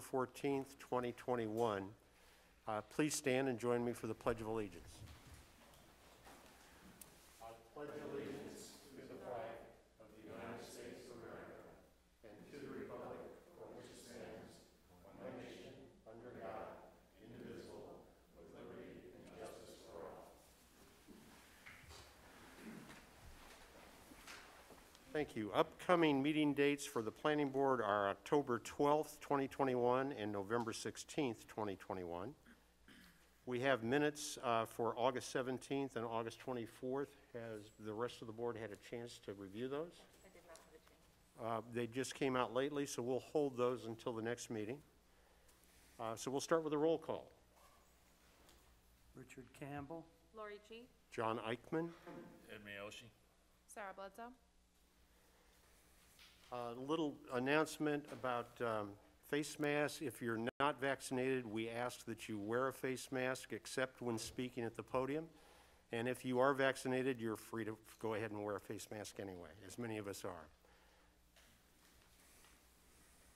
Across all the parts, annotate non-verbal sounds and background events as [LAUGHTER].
14th, 2021. Uh, Please stand and join me for the Pledge of Allegiance. Thank you. Upcoming meeting dates for the planning board are October 12th, 2021, and November 16th, 2021. We have minutes uh, for August 17th and August 24th. Has the rest of the board had a chance to review those? I did not have a chance. Uh, They just came out lately, so we'll hold those until the next meeting. Uh, So we'll start with a roll call. Richard Campbell, Lori Chi, John Eichman, Ed Miyoshi. Sarah Bledsoe, A little announcement about um, face masks. If you're not vaccinated, we ask that you wear a face mask except when speaking at the podium. And if you are vaccinated, you're free to go ahead and wear a face mask anyway, as many of us are.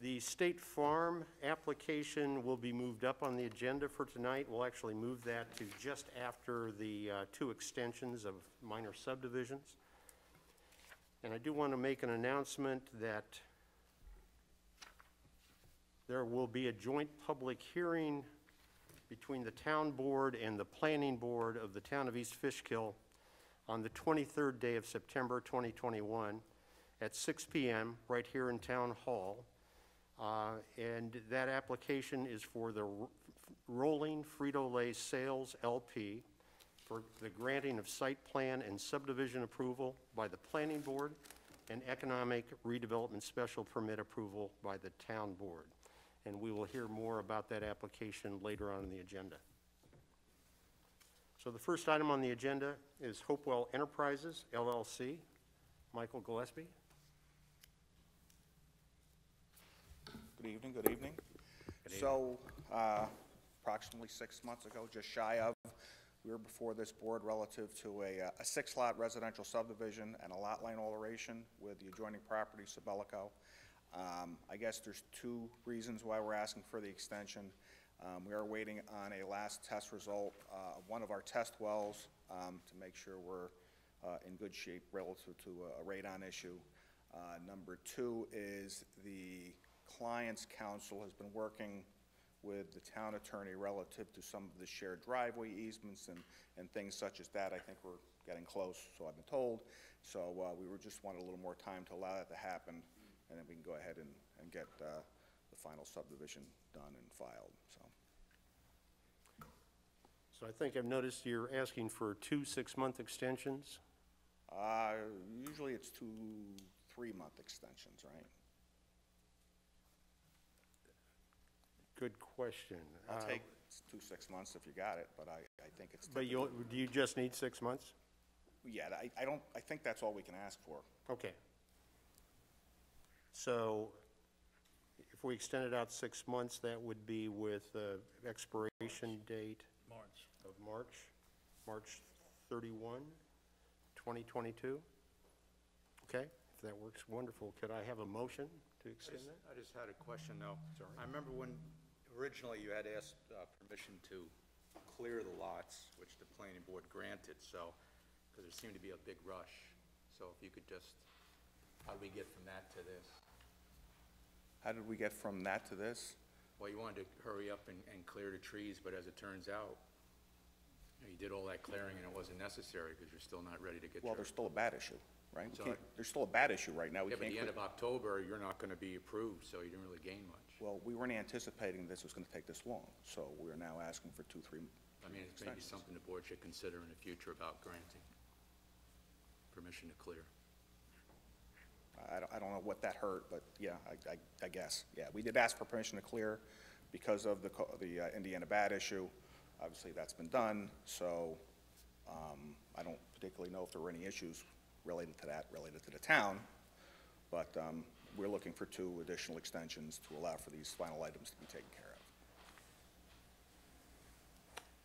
The State Farm application will be moved up on the agenda for tonight. We'll actually move that to just after the uh, two extensions of minor subdivisions. And I do want to make an announcement that there will be a joint public hearing between the town board and the planning board of the town of East Fishkill on the 23rd day of September 2021 at 6 PM right here in Town Hall. Uh, And that application is for the Ro- Rolling Frito-Lay Sales LP for the granting of site plan and subdivision approval by the planning board and economic redevelopment special permit approval by the town board. And we will hear more about that application later on in the agenda. So the first item on the agenda is Hopewell Enterprises LLC. Michael Gillespie. Good evening, good evening. Good evening. So, uh, approximately six months ago, just shy of, we were before this board relative to a, uh, a six-lot residential subdivision and a lot line alteration with the adjoining property, Sabelico. Um, I guess there's two reasons why we're asking for the extension. Um, we are waiting on a last test result, uh, of one of our test wells, um, to make sure we're, uh, in good shape relative to a radon issue. Uh, Number two is the client's counsel has been working with the town attorney relative to some of the shared driveway easements and, and things such as that. I think we're getting close, so I've been told. So uh, we were, just wanted a little more time to allow that to happen, and then we can go ahead and, and get uh, the final subdivision done and filed, so. So I think I've noticed you're asking for two six-month extensions. Uh, Usually it's two, three-month extensions, right? Good question. I'll Uh, take two, six months if you got it, but I, I think it's. But you, do you just need six months? Yeah, I, I don't, I think that's all we can ask for. Okay. So if we extend it out six months, that would be with the expiration date March. of March, March 31, 2022? Okay, if that works, wonderful. Could I have a motion to I extend just- that? I just had a question, though. I remember when, originally, you had asked uh, permission to clear the lots, which the planning board granted, so, because there seemed to be a big rush. So if you could just, how do we get from that to this? How did we get from that to this? Well, you wanted to hurry up and, and clear the trees, but as it turns out, you know, you did all that clearing and it wasn't necessary, because you're still not ready to get your... Well, there's still a bad issue, right? We can't- There's still a bad issue right now. We Yeah, but can't. the end clear- of October, you're not gonna be approved, so you didn't really gain much. Well, we weren't anticipating this was gonna take this long, so we are now asking for two, three. I mean, it's maybe extensions. something the board should consider in the future about granting permission to clear. I don't, I don't know what that hurt, but yeah, I, I, I guess. Yeah, we did ask for permission to clear because of the, co- the uh, Indiana bat issue. Obviously, that's been done, so, um, I don't particularly know if there were any issues related to that, related to the town. But, um, we're looking for two additional extensions to allow for these final items to be taken care of.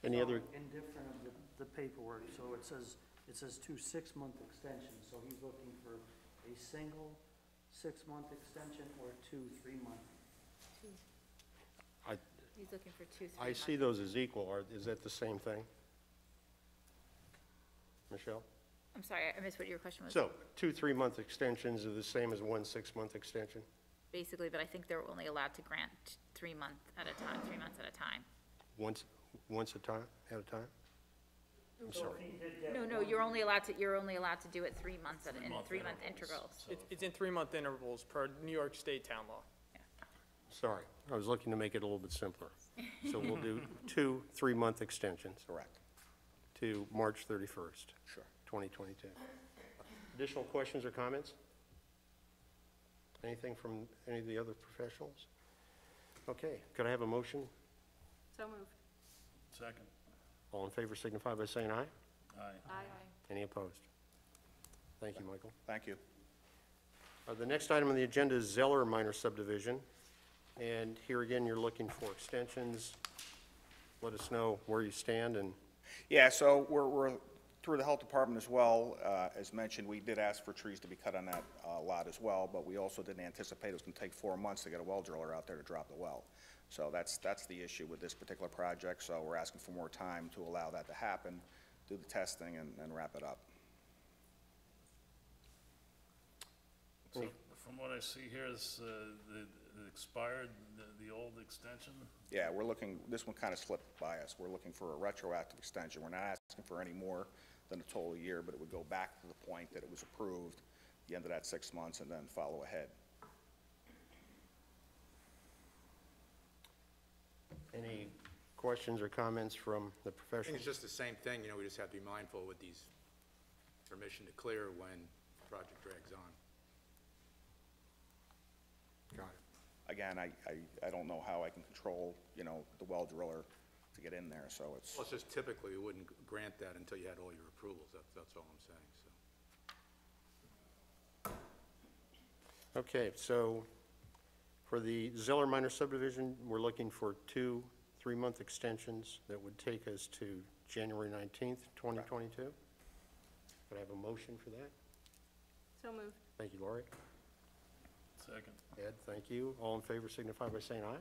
Any other, Indifferent of the, the paperwork, so it says, it says two six-month extensions, so he's looking for a single six-month extension or two three-month? He's looking for two, three I months. see those as equal. Are, is that the same thing? Michelle? I'm sorry, I missed what your question was. So, two three-month extensions are the same as one six-month extension? Basically, but I think they're only allowed to grant three months at a time, three months at a time. Once, once a time, at a time? I'm sorry. if he did get No, no, you're only allowed to, you're only allowed to do it three months at, in three-month intervals. It's, it's in three-month intervals per New York State town law. Sorry, I was looking to make it a little bit simpler. So we'll do [LAUGHS] two three-month extensions Correct. to March 31st, Sure. 2022. Additional questions or comments? Anything from any of the other professionals? Okay, could I have a motion? So moved. Second. All in favor signify by saying aye. Aye. Aye. Any opposed? Thank you, Michael. Thank you. Uh, The next item on the agenda is Zeller minor subdivision. And here again, you're looking for extensions. Let us know where you stand and Yeah, so we're, we're, through the health department as well, uh, as mentioned, we did ask for trees to be cut on that, uh, lot as well, but we also didn't anticipate it was gonna take four months to get a well driller out there to drop the well. So that's, that's the issue with this particular project, so we're asking for more time to allow that to happen, do the testing and, and wrap it up. So from what I see here is, uh, the, it expired, the, the old extension? Yeah, we're looking, this one kinda slipped by us, we're looking for a retroactive extension, we're not asking for any more than a total year, but it would go back to the point that it was approved, the end of that six months, and then follow ahead. any questions or comments from the I think professionals? it's just the same thing, you know, we just have to be mindful with these permission to clear when the project drags on. Got it. Again, I, I, I don't know how I can control, you know, the well driller to get in there, so it's, Well, it's just typically, we wouldn't grant that until you had all your approvals, that's, that's all I'm saying, so. Okay, so for the Zeller minor subdivision, we're looking for two three-month extensions that would take us to January 19th, 2022. Could I have a motion for that? So moved. Thank you, Laurie. Second. Ed, thank you. All in favor signify by saying aye.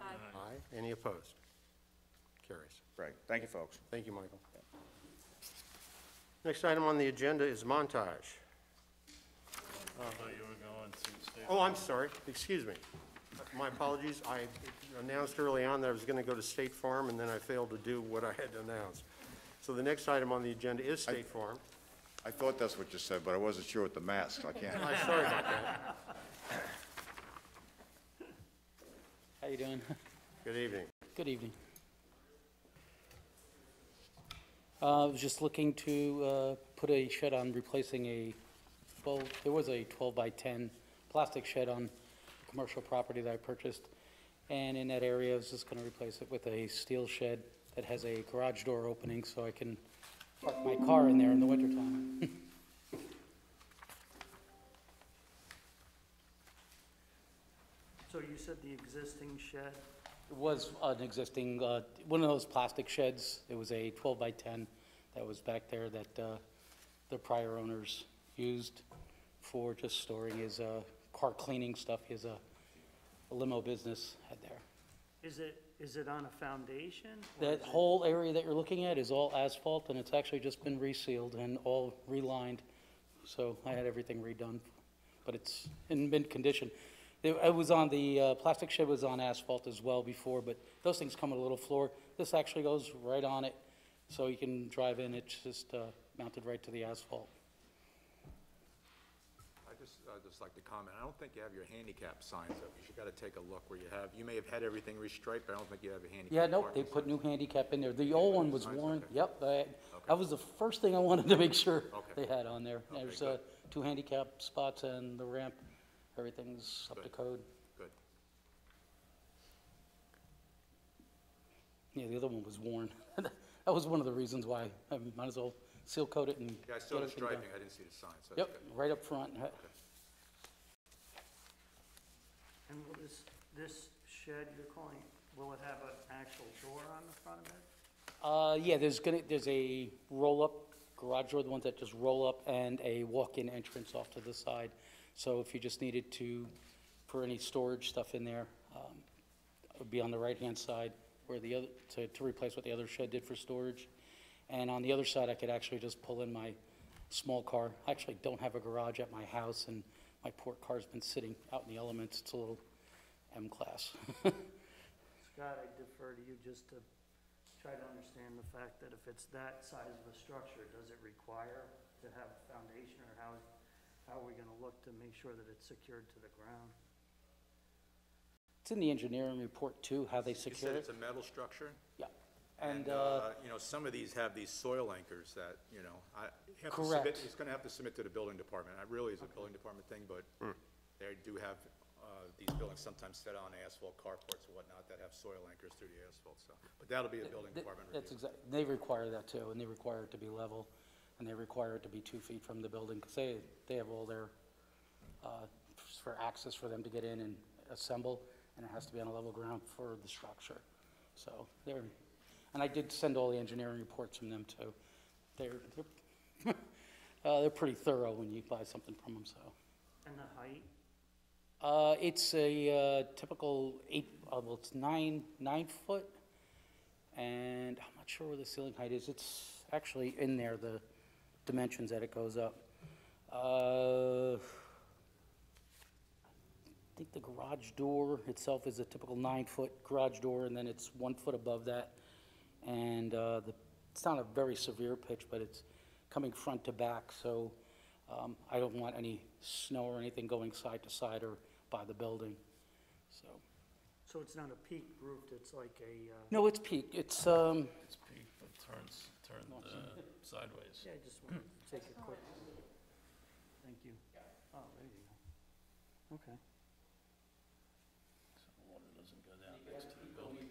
Aye. Aye. Any opposed? Carries. great, thank you, folks. Thank you, Michael. Next item on the agenda is montage. I thought you were going to state. Oh, I'm sorry, excuse me. My apologies, I announced early on that I was going to go to State Farm, and then I failed to do what I had announced. So the next item on the agenda is State Farm. I thought that's what you said, but I wasn't sure with the mask, I can't. I'm sorry about that. How you doing? Good evening. Good evening. Uh, I was just looking to uh, put a shed on replacing a 12, there was a 12 by 10 plastic shed on commercial property that I purchased. And in that area, I was just going to replace it with a steel shed that has a garage door opening so I can park my car in there in the wintertime. [LAUGHS] So you said the existing shed, It was an existing, uh, one of those plastic sheds. It was a 12 by 10 that was back there that uh, the prior owners used for just storing his uh, car cleaning stuff. He has a a limo business had there. is it, is it on a foundation? or That is it- whole area that you're looking at is all asphalt, and it's actually just been resealed and all relined. So I had everything redone, but it's in mint condition. It it was on, the uh, plastic shed was on asphalt as well before, but those things come with a little floor. This actually goes right on it, so you can drive in, it's just uh, mounted right to the asphalt. I just, I'd just like to comment, I don't think you have your handicap signs up, you should gotta take a look where you have, you may have had everything restriped, but I don't think you have a handicap. Yeah, nope, they put new handicap in there. The old one was worn, okay. yep, that, that was the first thing I wanted to make sure Okay. they had on there. Okay, There's, uh, two handicap spots and the ramp, everything's up to Good. code. Good. Yeah, the other one was worn. [LAUGHS] That was one of the reasons why, I might as well seal coat it and. Yeah, I saw get the everything done. striping, I didn't see the sign, so that's Yep, good. right up front. And will this, this shed you're calling, will it have an actual door on the front of it? Uh, yeah, there's gonna, there's a roll-up garage door, the ones that just roll up, and a walk-in entrance off to the side. So if you just needed to, for any storage stuff in there, um, would be on the right-hand side where the other, to, to replace what the other shed did for storage. And on the other side, I could actually just pull in my small car. I actually don't have a garage at my house, and my port car's been sitting out in the elements. It's a little M-class. [LAUGHS] Scott, I defer to you just to try to understand the fact that if it's that size of a structure, does it require to have a foundation, or how, how are we gonna look to make sure that it's secured to the ground? It's in the engineering report too, how they You secure said it. it's a metal structure? Yeah. And, uh, You know, some of these have these soil anchors that, you know, I. you have to Correct. submit- It's gonna have to submit to the building department. It really is a building department thing, but they do have, uh, these buildings sometimes set on asphalt carports and whatnot that have soil anchors through the asphalt, so. But that'll be a building th- department that's review. exact, they require that too, and they require it to be level, and they require it to be two feet from the building, because they, they have all their, uh, for access for them to get in and assemble, and it has to be on a level ground for the structure. So they're, and I did send all the engineering reports from them too. They're, they're, [LAUGHS] uh, they're pretty thorough when you buy something from them, so. And the height, Uh, it's a, uh, typical eight, uh, well, it's nine, nine foot, and I'm not sure where the ceiling height is, it's actually in there, the dimensions that it goes up. Uh, I think the garage door itself is a typical nine-foot garage door, and then it's one foot above that. And, uh, the, it's not a very severe pitch, but it's coming front to back, so, um, I don't want any snow or anything going side to side or by the building, so. so it's not a peak roof, it's like a, uh, No, it's peak, it's, um, It's peak, but turns, turned uh, sideways. yeah, I just wanted to take a quick, thank you. Oh, there you go. Okay. So the water doesn't go down next to the building.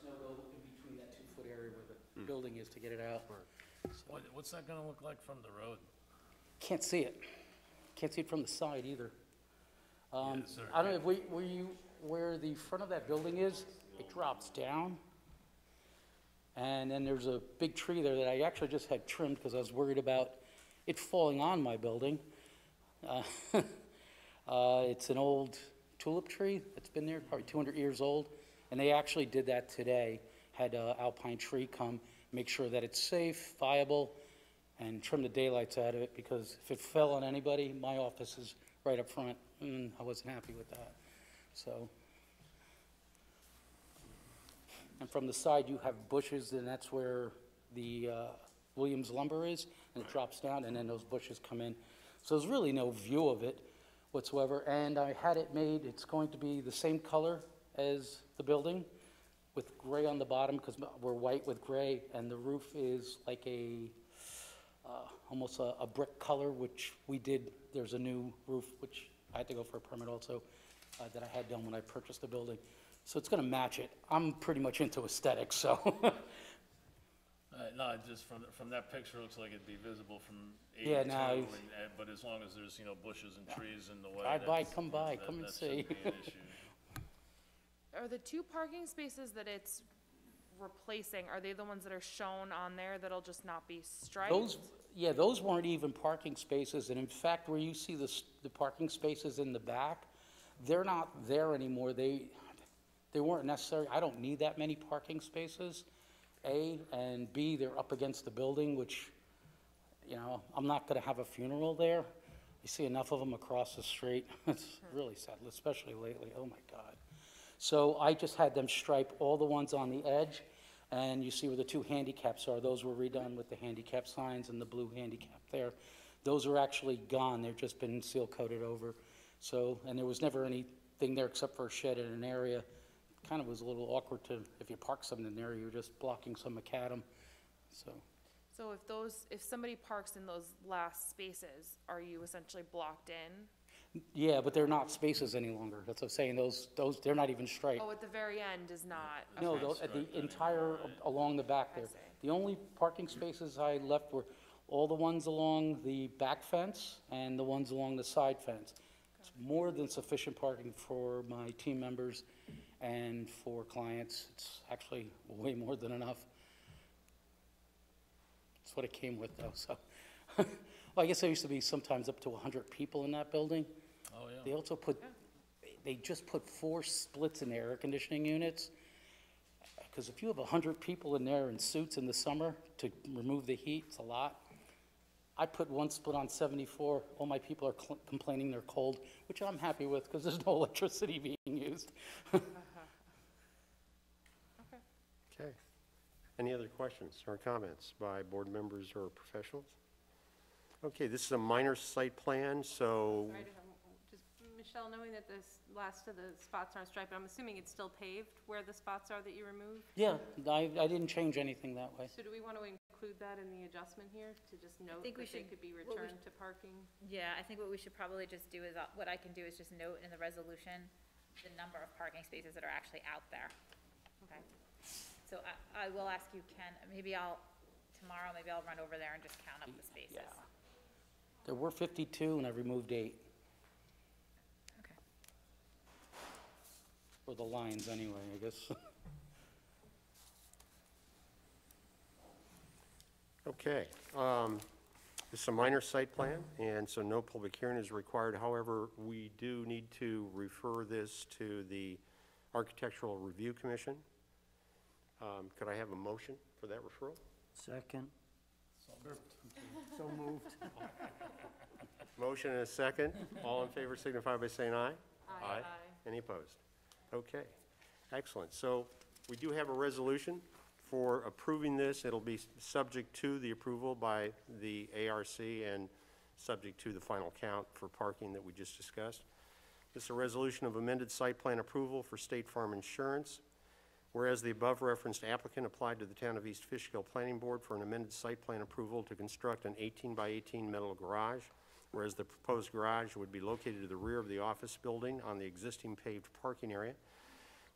snow go in between that two-foot area where the building is to get it out. So- What, what's that gonna look like from the road? Can't see it. Can't see it from the side either. Um, is there- I don't know, if we, where you, where the front of that building is, it drops down. And then there's a big tree there that I actually just had trimmed because I was worried about it falling on my building. Uh, [LAUGHS] uh, it's an old tulip tree that's been there, probably two hundred years old. And they actually did that today, had a alpine tree come, make sure that it's safe, viable, and trim the daylights out of it, because if it fell on anybody, my office is right up front, and I wasn't happy with that, so. And from the side, you have bushes, and that's where the uh, Williams lumber is, and it drops down, and then those bushes come in. So there's really no view of it whatsoever, and I had it made, it's going to be the same color as the building, with gray on the bottom, because we're white with gray, and the roof is like a, uh, almost a, a brick color, which we did, there's a new roof, which I had to go for a permit also, uh, that I had done when I purchased the building. So it's gonna match it. I'm pretty much into aesthetics, so. [LAUGHS] Uh, no, just from, from that picture, it looks like it'd be visible from Yeah, eighty-two, no, and, it's- and- but as long as there's, you know, bushes and trees in the way. Drive by, that's- come by, that- come and that shouldn't see. be an issue. [LAUGHS] Are the two parking spaces that it's replacing, are they the ones that are shown on there that'll just not be striped? Those, yeah, those weren't even parking spaces, and in fact, where you see the, s- the parking spaces in the back, they're not there anymore. They, they weren't necessary. I don't need that many parking spaces, A, and B, they're up against the building, which, you know, I'm not gonna have a funeral there. You see enough of them across the street. [LAUGHS] It's really sad, especially lately. Oh, my God. So I just had them stripe all the ones on the edge, and you see where the two handicaps are. Those were redone with the handicap signs and the blue handicap there. Those are actually gone. They've just been seal coated over. So, and there was never anything there except for a shed in an area. Kind of was a little awkward to, if you park something in there, you're just blocking some macadam. So, So if those, if somebody parks in those last spaces, are you essentially blocked in? yeah, but they're not spaces any longer. That's what I'm saying. Those, those, they're not even striped. Oh, at the very end is not, No, okay. the, the entire, along the back there. see. The only parking spaces I left were all the ones along the back fence and the ones along the side fence. It's more than sufficient parking for my team members and for clients. It's actually [LAUGHS] way more than enough. That's what it came with though, so. [LAUGHS] Well, I guess there used to be sometimes up to hundred people in that building. Oh, yeah. They also put, they just put four splits in air conditioning units. Because if you have 100 people in there in suits in the summer to remove the heat, it's a lot. I put one split on 74, all my people are cl- complaining they're cold, which I'm happy with because there's no [LAUGHS] electricity being used. Okay. Any other questions or comments by board members or professionals? Okay, this is a minor site plan, so, Sorry to have, just, Michelle, knowing that this last of the spots aren't striped, I'm assuming it's still paved where the spots are that you removed? Yeah, I, I didn't change anything that way. So do we want to include that in the adjustment here, to just note think we that they should- could be what we returned to parking? Yeah, I think what we should probably just do is, uh, what I can do is just note in the resolution the number of parking spaces that are actually out there. Okay? So I, I will ask you, Ken, maybe I'll, tomorrow, maybe I'll run over there and just count up the spaces. Yeah. There were 52 and I removed eight, Okay. or the lines anyway, I guess. [LAUGHS] okay. um, This is a minor site plan, and so no public hearing is required. However, we do need to refer this to the Architectural Review Commission. Um, Could I have a motion for that referral? Second. So moved. [LAUGHS] Motion and a second. All in favor signify by saying aye. Aye. Any opposed? Okay, excellent. So we do have a resolution for approving this. It'll be subject to the approval by the ARC and subject to the final count for parking that we just discussed. This is a resolution of amended site plan approval for State Farm Insurance. Whereas the above referenced applicant applied to the Town of East Fishkill Planning Board for an amended site plan approval to construct an 18 by 18 metal garage, whereas the proposed garage would be located to the rear of the office building on the existing paved parking area,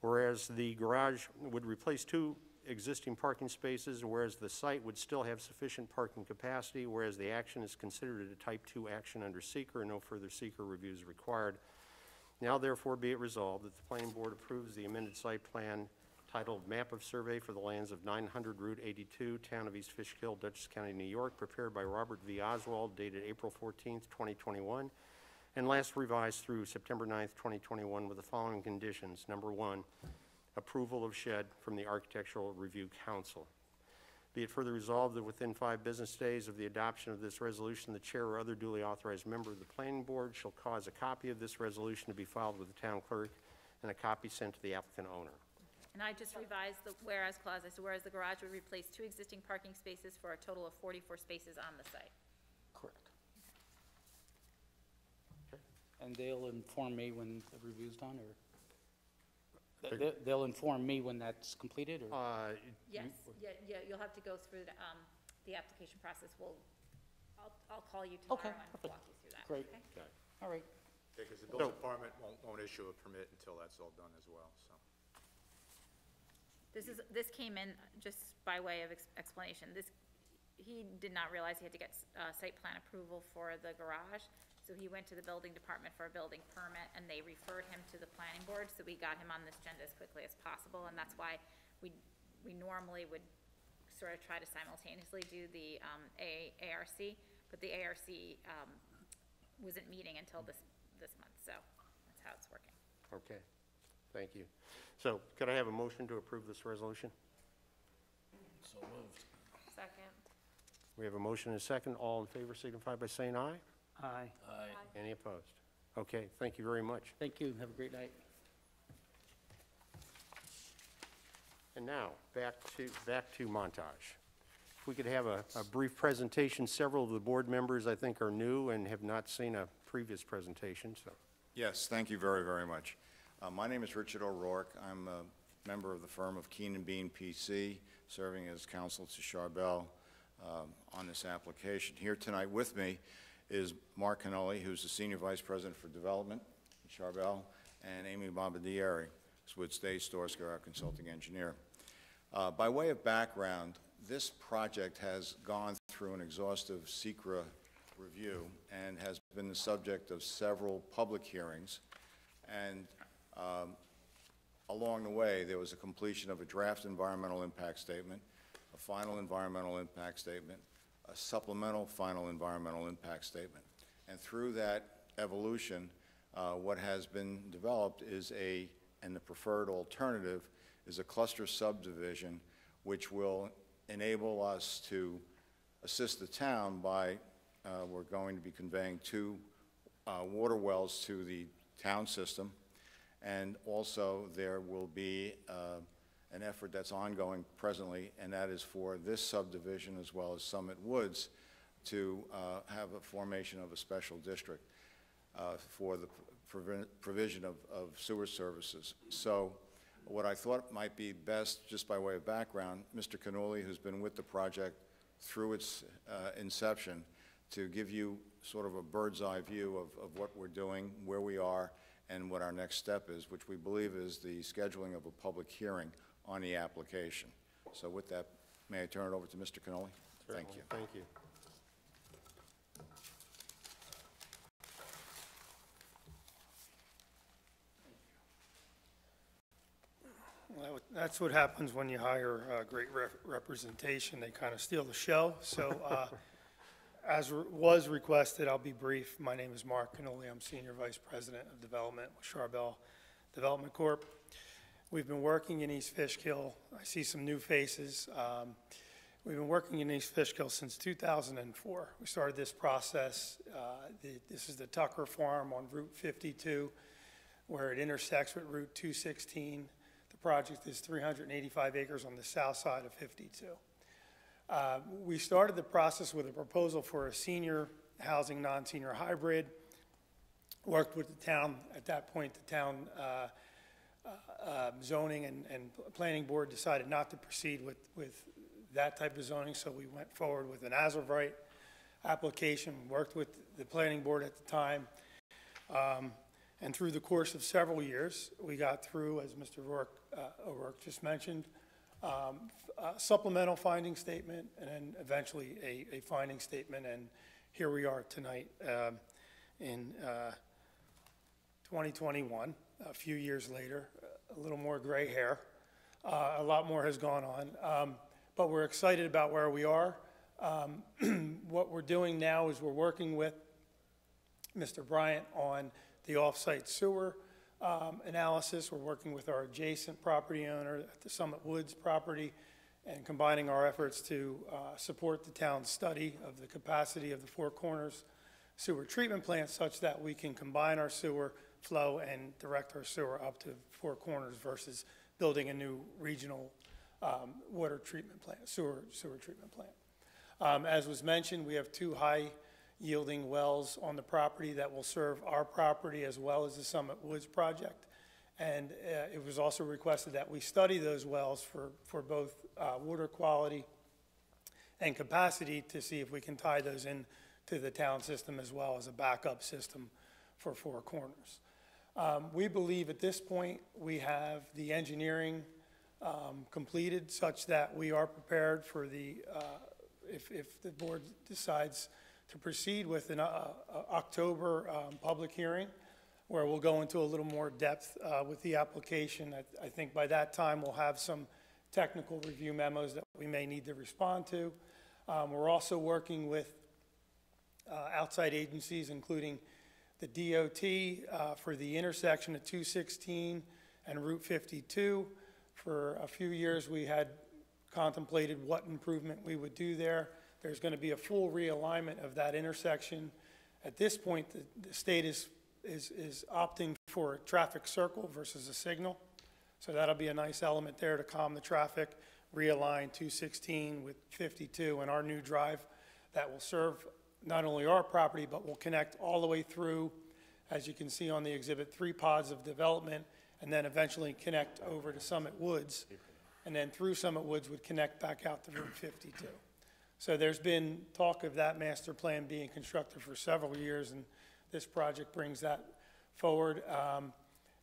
whereas the garage would replace two existing parking spaces, whereas the site would still have sufficient parking capacity, whereas the action is considered a type 2 action under SEQR, and no further SEQR review is required. Now therefore be it resolved that the planning board approves the amended site plan titled Map of Survey for the Lands of 900 Route 82, Town of East Fishkill, Dutchess County, New York, prepared by Robert V. Oswald, dated April 14th, 2021, and last revised through September 9th, 2021, with the following conditions. Number one, approval of shed from the Architectural Review Council. Be it further resolved that within five business days of the adoption of this resolution, the chair or other duly authorized member of the planning board shall cause a copy of this resolution to be filed with the town clerk and a copy sent to the applicant owner. And I just revised the whereas clause, I said whereas the garage would replace two existing parking spaces for a total of 44 spaces on the site. Correct. And they'll inform me when the review's done, or? They- they- They'll inform me when that's completed, or? Uh, Yes, yeah, yeah, you'll have to go through the, um, the application process. We'll, I'll, I'll call you tomorrow Okay, and perfect. walk you through that. Great. okay? All right. Because the building department won't, won't issue a permit until that's all done as well, so. This is, this came in just by way of ex- explanation. This, he did not realize he had to get, uh, site plan approval for the garage. So he went to the building department for a building permit and they referred him to the planning board. So we got him on this agenda as quickly as possible. And that's why we, we normally would sort of try to simultaneously do the, um, A, ARC. But the ARC, um, wasn't meeting until this, this month. So that's how it's working. Okay, thank you. So could I have a motion to approve this resolution? So moved. Second. We have a motion and a second. All in favor signify by saying aye. Aye. Aye. Any opposed? Okay, thank you very much. Thank you, have a great night. And now, back to, back to Montage. If we could have a, a brief presentation, several of the board members, I think, are new and have not seen a previous presentation, so. Yes, thank you very, very much. Uh, My name is Richard O'Rourke. I'm a member of the firm of Keane & Beane PC, serving as counsel to Charbel um, on this application. Here tonight with me is Mark Canoli, who's the Senior Vice President for Development at Charbel, and Amy Bombardieri, who's with Stay Storsky, our consulting engineer. Uh, By way of background, this project has gone through an exhaustive SEQRA review and has been the subject of several public hearings. And um, along the way, there was a completion of a draft environmental impact statement, a final environmental impact statement, a supplemental final environmental impact statement. And through that evolution, uh, what has been developed is a, and the preferred alternative is a cluster subdivision, which will enable us to assist the town by, uh, we're going to be conveying two uh, water wells to the town system, and also there will be uh, an effort that's ongoing presently, and that is for this subdivision as well as Summit Woods to uh, have a formation of a special district uh, for the provi- provision of of sewer services. So what I thought might be best, just by way of background, Mr. Canoli, who's been with the project through its uh, inception, to give you sort of a bird's-eye view of, of what we're doing, where we are, and what our next step is, which we believe is the scheduling of a public hearing on the application. So with that, may I turn it over to Mr. Canoli? Thank you. Thank you. Well, That's what happens when you hire uh, great rep- representation. They kind of steal the show. So uh, as re- was requested, I'll be brief. My name is Mark Canoli. I'm Senior Vice President of Development with Charbel Development Corp. We've been working in East Fishkill. I see some new faces. Um, We've been working in East Fishkill since 2004. We started this process, uh, the- this is the Tucker Farm on Route 52, where it intersects with Route 216. The project is 385 acres on the south side of 52. Uh, We started the process with a proposal for a senior housing, non-senior hybrid. Worked with the town, at that point, the town uh, uh, zoning and, and planning board decided not to proceed with, with that type of zoning, so we went forward with an as of right application, worked with the planning board at the time. Um, And through the course of several years, we got through, as Mr. Rourke, uh, O'Rourke just mentioned, um, a supplemental finding statement, and then eventually a, a finding statement, and here we are tonight um, in uh, 2021, a few years later, a little more gray hair. Uh, A lot more has gone on, Um, but we're excited about where we are. Um, [CLEARS THROAT] What we're doing now is we're working with Mr. Bryant on the off-site sewer um, analysis. We're working with our adjacent property owner at the Summit Woods property and combining our efforts to uh, support the town's study of the capacity of the Four Corners sewer treatment plant such that we can combine our sewer flow and direct our sewer up to Four Corners versus building a new regional um, water treatment plant, sewer, sewer treatment plant. Um, As was mentioned, we have two high-yielding wells on the property that will serve our property as well as the Summit Woods project. And uh, it was also requested that we study those wells for, for both uh, water quality and capacity to see if we can tie those in to the town system as well as a backup system for Four Corners. Um, We believe at this point, we have the engineering um, completed such that we are prepared for the, uh, if, if the board decides to proceed with an uh, uh, October um, public hearing, where we'll go into a little more depth uh, with the application. I- I think by that time, we'll have some technical review memos that we may need to respond to. Um, We're also working with uh, outside agencies, including the DOT uh, for the intersection of 216 and Route 52. For a few years, we had contemplated what improvement we would do there. There's going to be a full realignment of that intersection. At this point, the, the state is, is, is opting for a traffic circle versus a signal. So that'll be a nice element there to calm the traffic, realign 216 with 52 and our new drive that will serve not only our property, but will connect all the way through, as you can see on the exhibit, three pods of development, and then eventually connect over to Summit Woods, and then through Summit Woods would connect back out to Route 52. So there's been talk of that master plan being constructed for several years, and this project brings that forward. Um,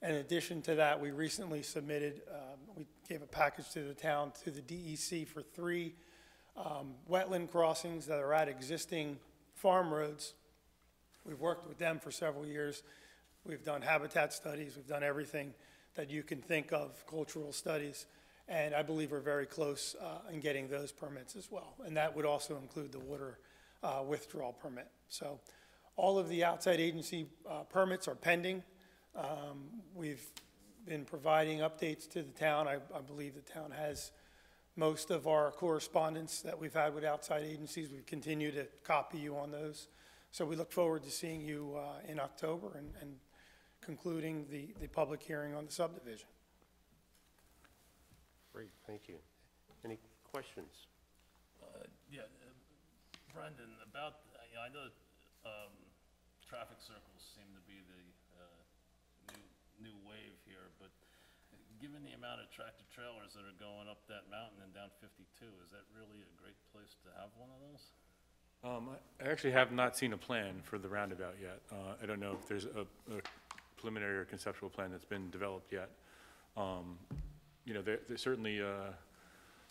In addition to that, we recently submitted, um, we gave a package to the town, to the DEC for three um, wetland crossings that are at existing farm roads. We've worked with them for several years. We've done habitat studies, we've done everything that you can think of, cultural studies, and I believe we're very close uh, in getting those permits as well. And that would also include the water uh, withdrawal permit. So All of the outside agency uh, permits are pending. Um, We've been providing updates to the town. I, I believe the town has most of our correspondence that we've had with outside agencies. We continue to copy you on those. So we look forward to seeing you uh, in October and, and concluding the, the public hearing on the subdivision. Great, thank you. Any questions? Uh, Yeah, uh, Brendan, about, uh, yeah, I know um, traffic circles seem to be the uh, new, new wave here, but given the amount of tractor trailers that are going up that mountain and down 52, is that really a great place to have one of those? Um, I I actually have not seen a plan for the roundabout yet. Uh, I don't know if there's a a preliminary or conceptual plan that's been developed yet. Um, You know, there, there's certainly, uh,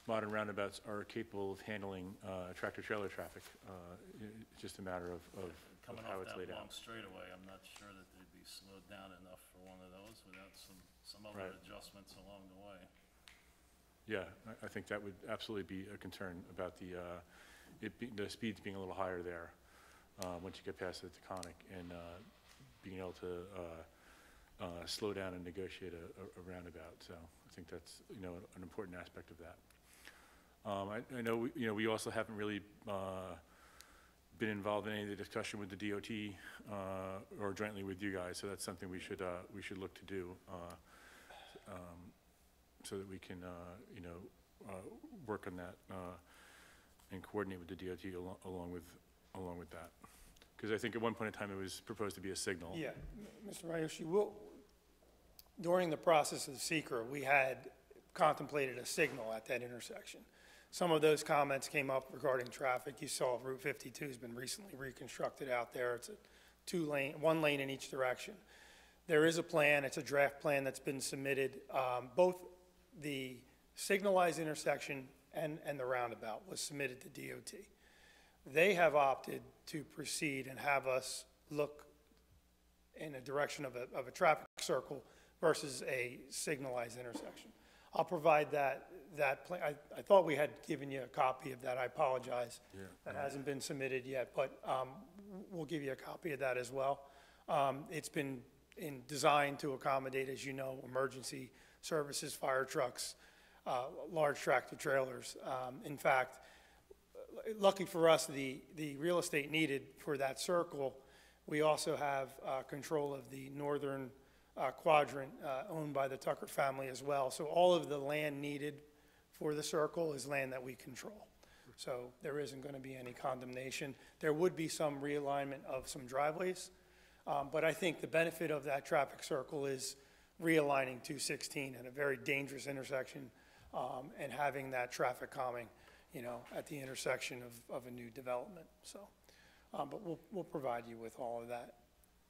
modern roundabouts are capable of handling, uh, tractor-trailer traffic. Uh, It's just a matter of, of of Coming how off it's that laid long out. straightaway, I'm not sure that they'd be slowed down enough for one of those without some, some other Right. adjustments along the way. Yeah, I, I think that would absolutely be a concern about the, uh, it be, the speeds being a little higher there, uh, once you get past the Taconic and, uh, being able to, uh, uh, slow down and negotiate a, a- a roundabout, so I think that's, you know, an important aspect of that. Um, I, I know, we- you know, we also haven't really, uh, been involved in any of the discussion with the DOT, uh, or jointly with you guys, so that's something we should, uh, we should look to do, uh, um, so that we can, uh, you know, uh, work on that and coordinate with the DOT alo- along with, along with that. Because I think at one point in time, it was proposed to be a signal. Yeah, Mr. Miyoshi, we'll, during the process of the SEQR, we had contemplated a signal at that intersection. Some of those comments came up regarding traffic. You saw Route 52 has been recently reconstructed out there. It's a two lane, one lane in each direction. There is a plan, it's a draft plan that's been submitted. Um, Both the signalized intersection and, and the roundabout was submitted to DOT. They have opted to proceed and have us look in a direction of a, of a traffic circle versus a signalized intersection. I'll provide that, that plan, I, I thought we had given you a copy of that, I apologize. That hasn't been submitted yet, but, um, we'll give you a copy of that as well. Um, it's been in, designed to accommodate, as you know, emergency services, fire trucks, uh, large tractor trailers. Um, in fact, lucky for us, the, the real estate needed for that circle, we also have uh, control of the northern uh, quadrant uh, owned by the Tucker family as well. So all of the land needed for the circle is land that we control. So there isn't going to be any condemnation. There would be some realignment of some driveways, um, but I think the benefit of that traffic circle is realigning 216 at a very dangerous intersection um, and having that traffic calming, you know, at the intersection of, of a new development, so. um, But we'll, we'll provide you with all of that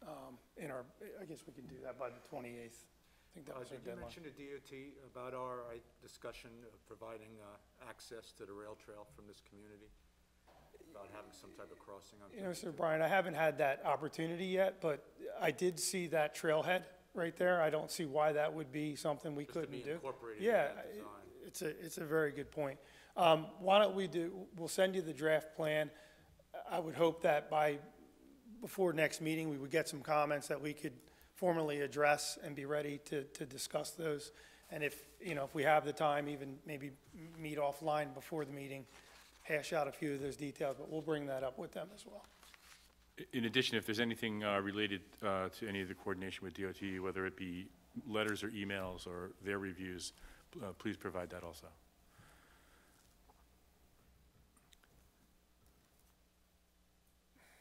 um, in our, I guess we can do that by the 28th. I think that Uh, was our Did you deadline. mention to DOT about our uh, discussion of providing uh, access to the rail trail from this community? About having some type of crossing on? You know, 52? Sir Brian, I haven't had that opportunity yet, but I did see that trailhead right there. I don't see why that would be something we Just to couldn't be do. incorporated in Yeah, that design. it's a, it's a very good point. Um, why don't we do, we'll send you the draft plan. I would hope that by, before next meeting, we would get some comments that we could formally address and be ready to, to discuss those. And if, you know, if we have the time, even maybe meet offline before the meeting, hash out a few of those details, but we'll bring that up with them as well. In addition, if there's anything uh, related uh, to any of the coordination with DOT, whether it be letters or emails or their reviews, uh, please provide that also.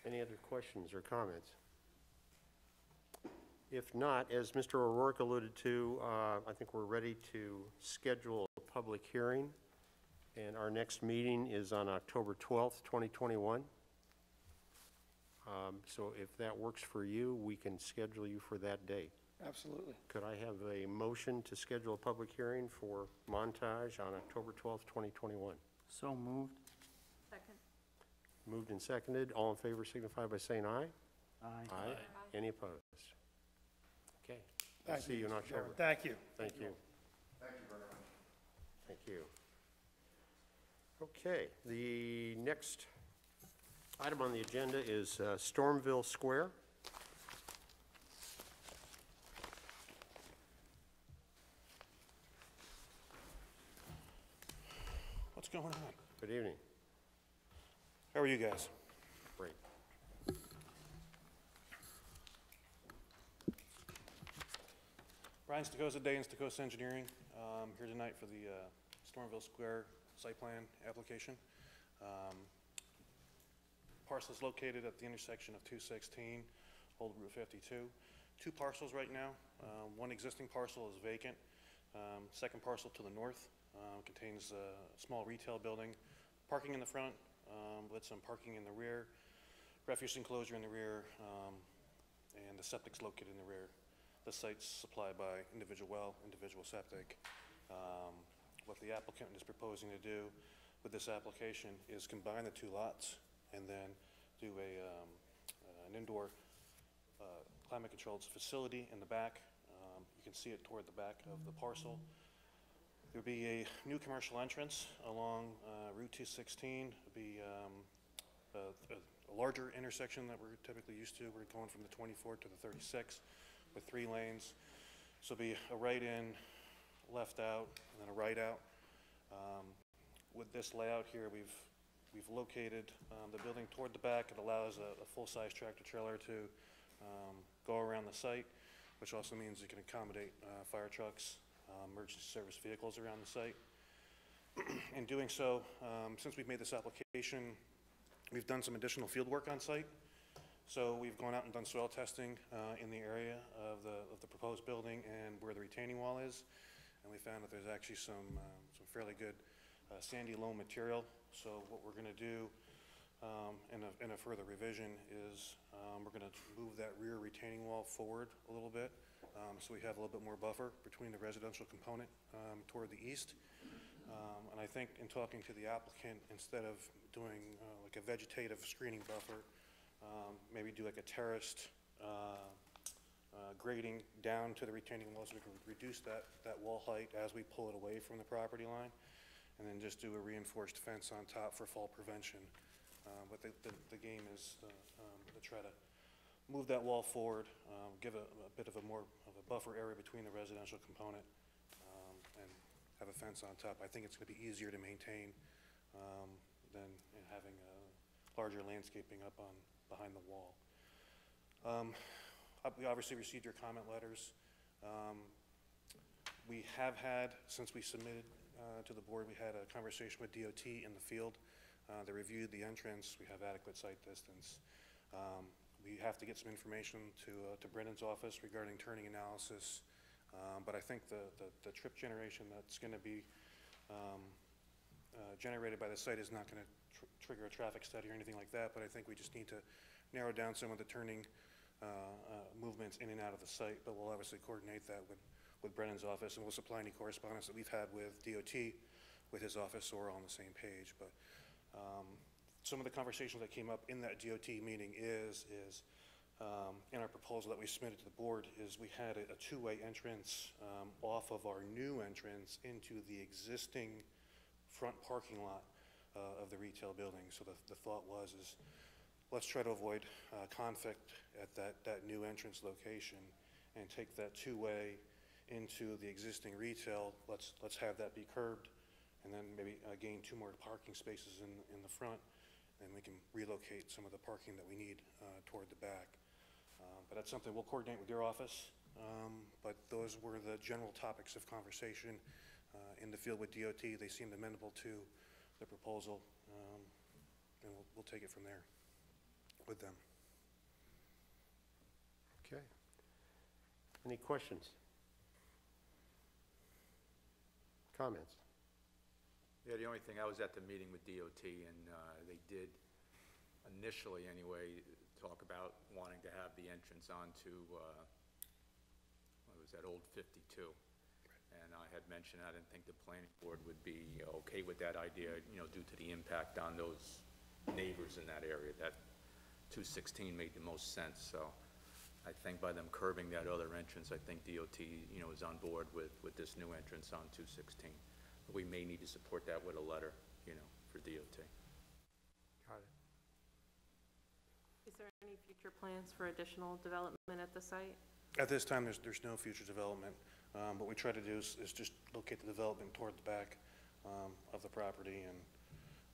Any other questions or comments? If not, as Mr. O'Rourke alluded to, uh, I think we're ready to schedule a public hearing, and our next meeting is on October 12th, 2021. Um, So if that works for you, we can schedule you for that date. Absolutely. Could I have a motion to schedule a public hearing for Montage on October 12th, 2021? So moved. Second. Moved and seconded. All in favor signify by saying aye. Aye. Aye. Any opposed? Okay. I'll Thank see you in Mr. October. Chairman. Thank you. Thank you. Thank you very much. Thank you. Okay, the next Item on the agenda is uh, Stormville Square. What's going on? Good evening. How are you guys? Great. Brian Stokosa, Day and Stokosa Engineering. Um, here tonight for the uh, Stormville Square site plan application. Um, Parcel is located at the intersection of 216, Old Route 52. Two parcels right now. Uh, One existing parcel is vacant. Um, Second parcel to the north uh, contains a small retail building, parking in the front um, with some parking in the rear, refuse enclosure in the rear, um, and the septic's located in the rear. The site's supplied by individual well, individual septic. Um, What the applicant is proposing to do with this application is combine the two lots and then do a, um, uh, an indoor uh, climate-controlled facility in the back. Um, You can see it toward the back of the parcel. There'll be a new commercial entrance along uh, Route 216. It'll be um, a a larger intersection that we're typically used to. We're going from the 24 to the 36 with three lanes. So it'll be a right in, left out, and then a right out. Um, With this layout here, we've, we've located um, the building toward the back. It allows a a full-size tractor trailer to um, go around the site, which also means it can accommodate uh, fire trucks, uh, emergency service vehicles around the site. [CLEARS THROAT] In doing so, um, since we've made this application, we've done some additional field work on site. So we've gone out and done soil testing uh, in the area of the, of the proposed building and where the retaining wall is. And we found that there's actually some, um, some fairly good uh, sandy loam material. So what we're gonna do um, in a, in a further revision is um, we're gonna move that rear retaining wall forward a little bit. Um, So we have a little bit more buffer between the residential component um, toward the east. Um, And I think in talking to the applicant, instead of doing uh, like a vegetative screening buffer, um, maybe do like a terraced uh, uh, grading down to the retaining wall so we can reduce that, that wall height as we pull it away from the property line, and then just do a reinforced fence on top for fall prevention. Uh, But the, the- the game is um, to try to move that wall forward, um, give a a bit of a more of a buffer area between the residential component, um, and have a fence on top. I think it's gonna be easier to maintain um, than in having a larger landscaping up on, behind the wall. Um, We obviously received your comment letters. Um, We have had, since we submitted uh, to the board, we had a conversation with DOT in the field. Uh, They reviewed the entrance, we have adequate sight distance. Um, We have to get some information to, uh, to Brendan's office regarding turning analysis. Um, But I think the, the- the trip generation that's going to be um, uh, generated by the site is not going to trigger a traffic study or anything like that, but I think we just need to narrow down some of the turning uh, uh, movements in and out of the site, but we'll obviously coordinate that with, with Brennan's office, and we'll supply any correspondence that we've had with DOT, with his office, so we're all on the same page. But um, some of the conversations that came up in that DOT meeting is, is um, in our proposal that we submitted to the board, is we had a a two-way entrance um, off of our new entrance into the existing front parking lot uh, of the retail building. So the, the thought was is, let's try to avoid uh, conflict at that, that new entrance location and take that two-way into the existing retail. Let's, let's have that be curbed and then maybe uh, gain two more parking spaces in, in the front. And we can relocate some of the parking that we need uh, toward the back. Uh, But that's something we'll coordinate with your office. Um, But those were the general topics of conversation uh, in the field with DOT. They seemed amenable to the proposal, um, and we'll, we'll take it from there with them. Okay. Any questions? Comments? Yeah, the only thing, I was at the meeting with DOT, and uh, they did, initially anyway, talk about wanting to have the entrance onto, uh, what was that, Old 52. And I had mentioned, I didn't think the planning board would be okay with that idea, you know, due to the impact on those neighbors in that area. That 216 made the most sense, so I think by them curbing that other entrance, I think DOT, you know, is on board with, with this new entrance on 216. But we may need to support that with a letter, you know, for DOT. Got it. there any future plans for additional development at the site? At this time, there's, there's no future development. Um, What we try to do is, is just locate the development toward the back um, of the property, and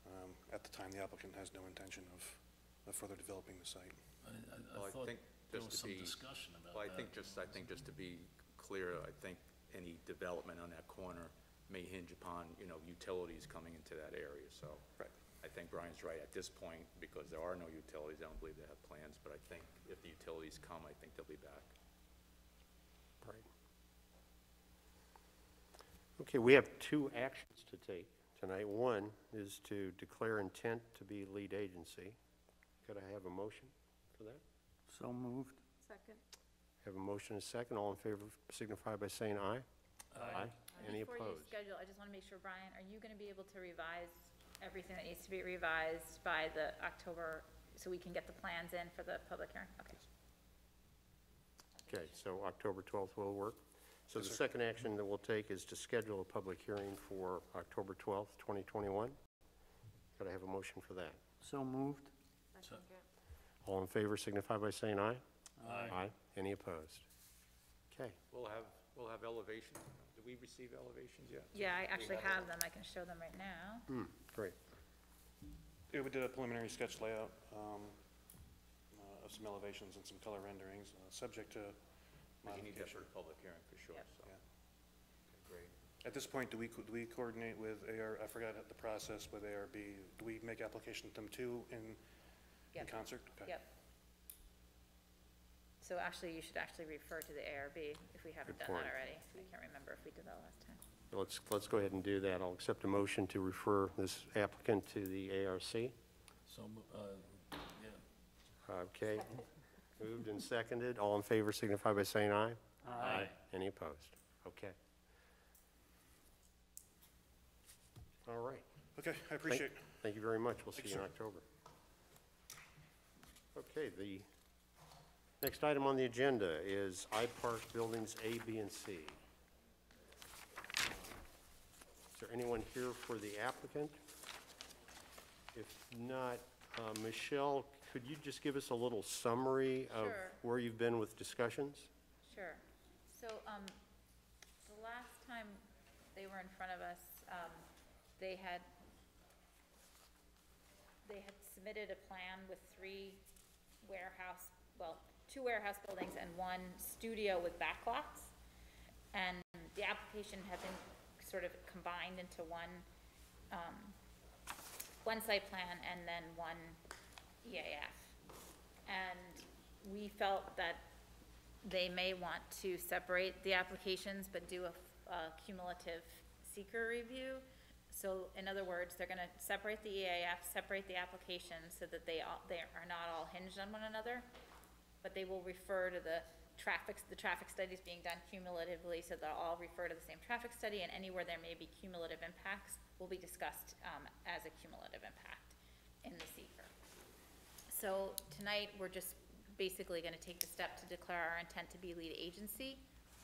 um, at the time, the applicant has no intention of, of further developing the site. I, I- Well, I I thought think there just was to some be- discussion about that. Well, I think just, I think just to be clear, I think any development on that corner may hinge upon, you know, utilities coming into that area, so. Right. I think Brian's right at this point, because there are no utilities, I don't believe they have plans, but I think if the utilities come, I think they'll be back. Right. Okay, we have two actions to take tonight. One is to declare intent to be lead agency. Could I have a motion for that? So moved. Second. Have a motion and a second. All in favor signify by saying aye. Aye. Any Before you opposed? schedule, I just want to make sure, Brian, are you going to be able to revise everything that needs to be revised by the October, so we can get the plans in for the public hearing? Okay. Okay, so October 12th will work. So the second action that we'll take is to schedule a public hearing for October 12th, 2021. Could I have a motion for that? So moved. All in favor signify by saying aye. Aye. Aye. Any opposed? Okay. We'll have, we'll have elevation, did we receive elevations yet? Yeah, I actually have have them. I can show them right now. Hmm, great. Yeah, we did a preliminary sketch layout um, uh, of some elevations and some color renderings, uh, subject to But you need that for modification. the public hearing, for sure, Yep. so. Yeah. Okay, Great. At this point, do we, co- do we coordinate with AR, I forgot the process with ARB, do we make application to them too in, in Yep. concert? Okay. Yep. So actually, you should actually refer to the ARB if we haven't Good done that already. I can't remember if we did that last time. Let's, let's go ahead and do that. I'll accept a motion to refer this applicant to the ARB. So, uh, yeah. Okay. Moved and seconded. All in favor signify by saying aye. Aye. Any opposed? Okay. All right. Okay, I appreciate it. Thank you very much. We'll see you you, in. October. Okay, the next item on the agenda is iPark Buildings A, B, and C. Is there anyone here for the applicant? If not, uh, Michelle, could you just give us a little summary of Sure. where you've been with discussions? Sure. So, um, the last time they were in front of us, um, they had, they had submitted a plan with three warehouse, well, two warehouse buildings and one studio with backlots. And the application had been sort of combined into one, um, one site plan and then one EAF. And we felt that they may want to separate the applications, but do a, a cumulative SEQR review. So in other words, they're gonna separate the EAF, separate the applications so that they all, they are not all hinged on one another. But they will refer to the traffic, the traffic studies being done cumulatively, so they'll all refer to the same traffic study, and anywhere there may be cumulative impacts will be discussed, um, as a cumulative impact in the SEQR. So tonight, we're just basically gonna take the step to declare our intent to be lead agency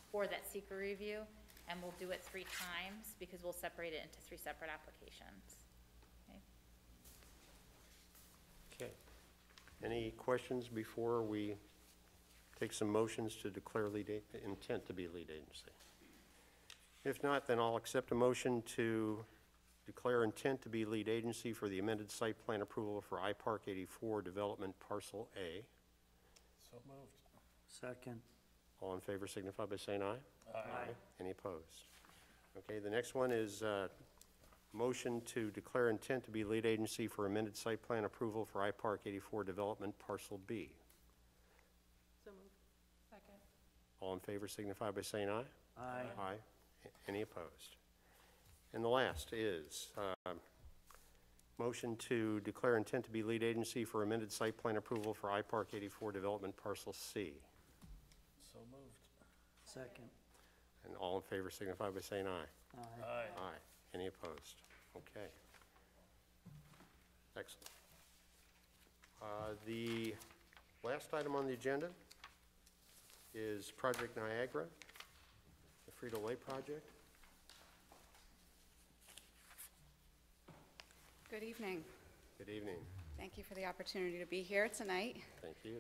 for that SEQR review, and we'll do it three times, because we'll separate it into three separate applications. Okay? Okay. Any questions before we take some motions to declare lead, a- intent to be lead agency? If not, then I'll accept a motion to declare intent to be lead agency for the amended site plan approval for iPark 84 Development Parcel A. So moved. Second. All in favor signify by saying aye. Aye. Any opposed? Okay, the next one is uh, motion to declare intent to be lead agency for amended site plan approval for iPark 84 Development Parcel B. So moved. Second. All in favor signify by saying aye. Aye. Aye. Any opposed? And the last is um, motion to declare intent to be lead agency for amended site plan approval for iPark 84 Development Parcel C. So moved. Second. And all in favor signify by saying aye. Aye. Aye. Aye. Any opposed? Okay. Excellent. Uh, The last item on the agenda is Project Niagara, the Frito-Lay project. Good evening. Good evening. Thank you for the opportunity to be here tonight. Thank you.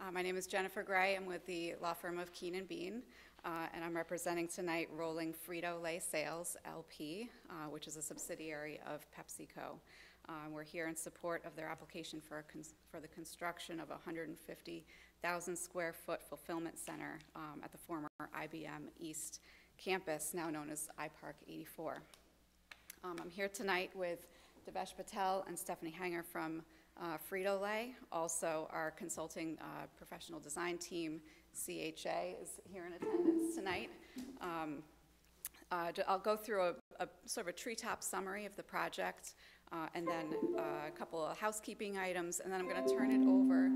Uh, My name is Jennifer Gray. I'm with the law firm of Keane & Beane, uh, and I'm representing tonight Rolling Frito-Lay Sales LP, uh, which is a subsidiary of PepsiCo. Uh, We're here in support of their application for, for the construction of a 150,000 square foot fulfillment center um, at the former IBM East campus, now known as iPark 84. Um, I'm here tonight with Devesh Patel and Stephanie Hanger from uh, Frito-Lay. Also, our consulting uh, professional design team, CHA, is here in attendance tonight. Um, uh, I'll go through a, a sort of a treetop summary of the project, uh, and then uh, a couple of housekeeping items, and then I'm going to turn it over.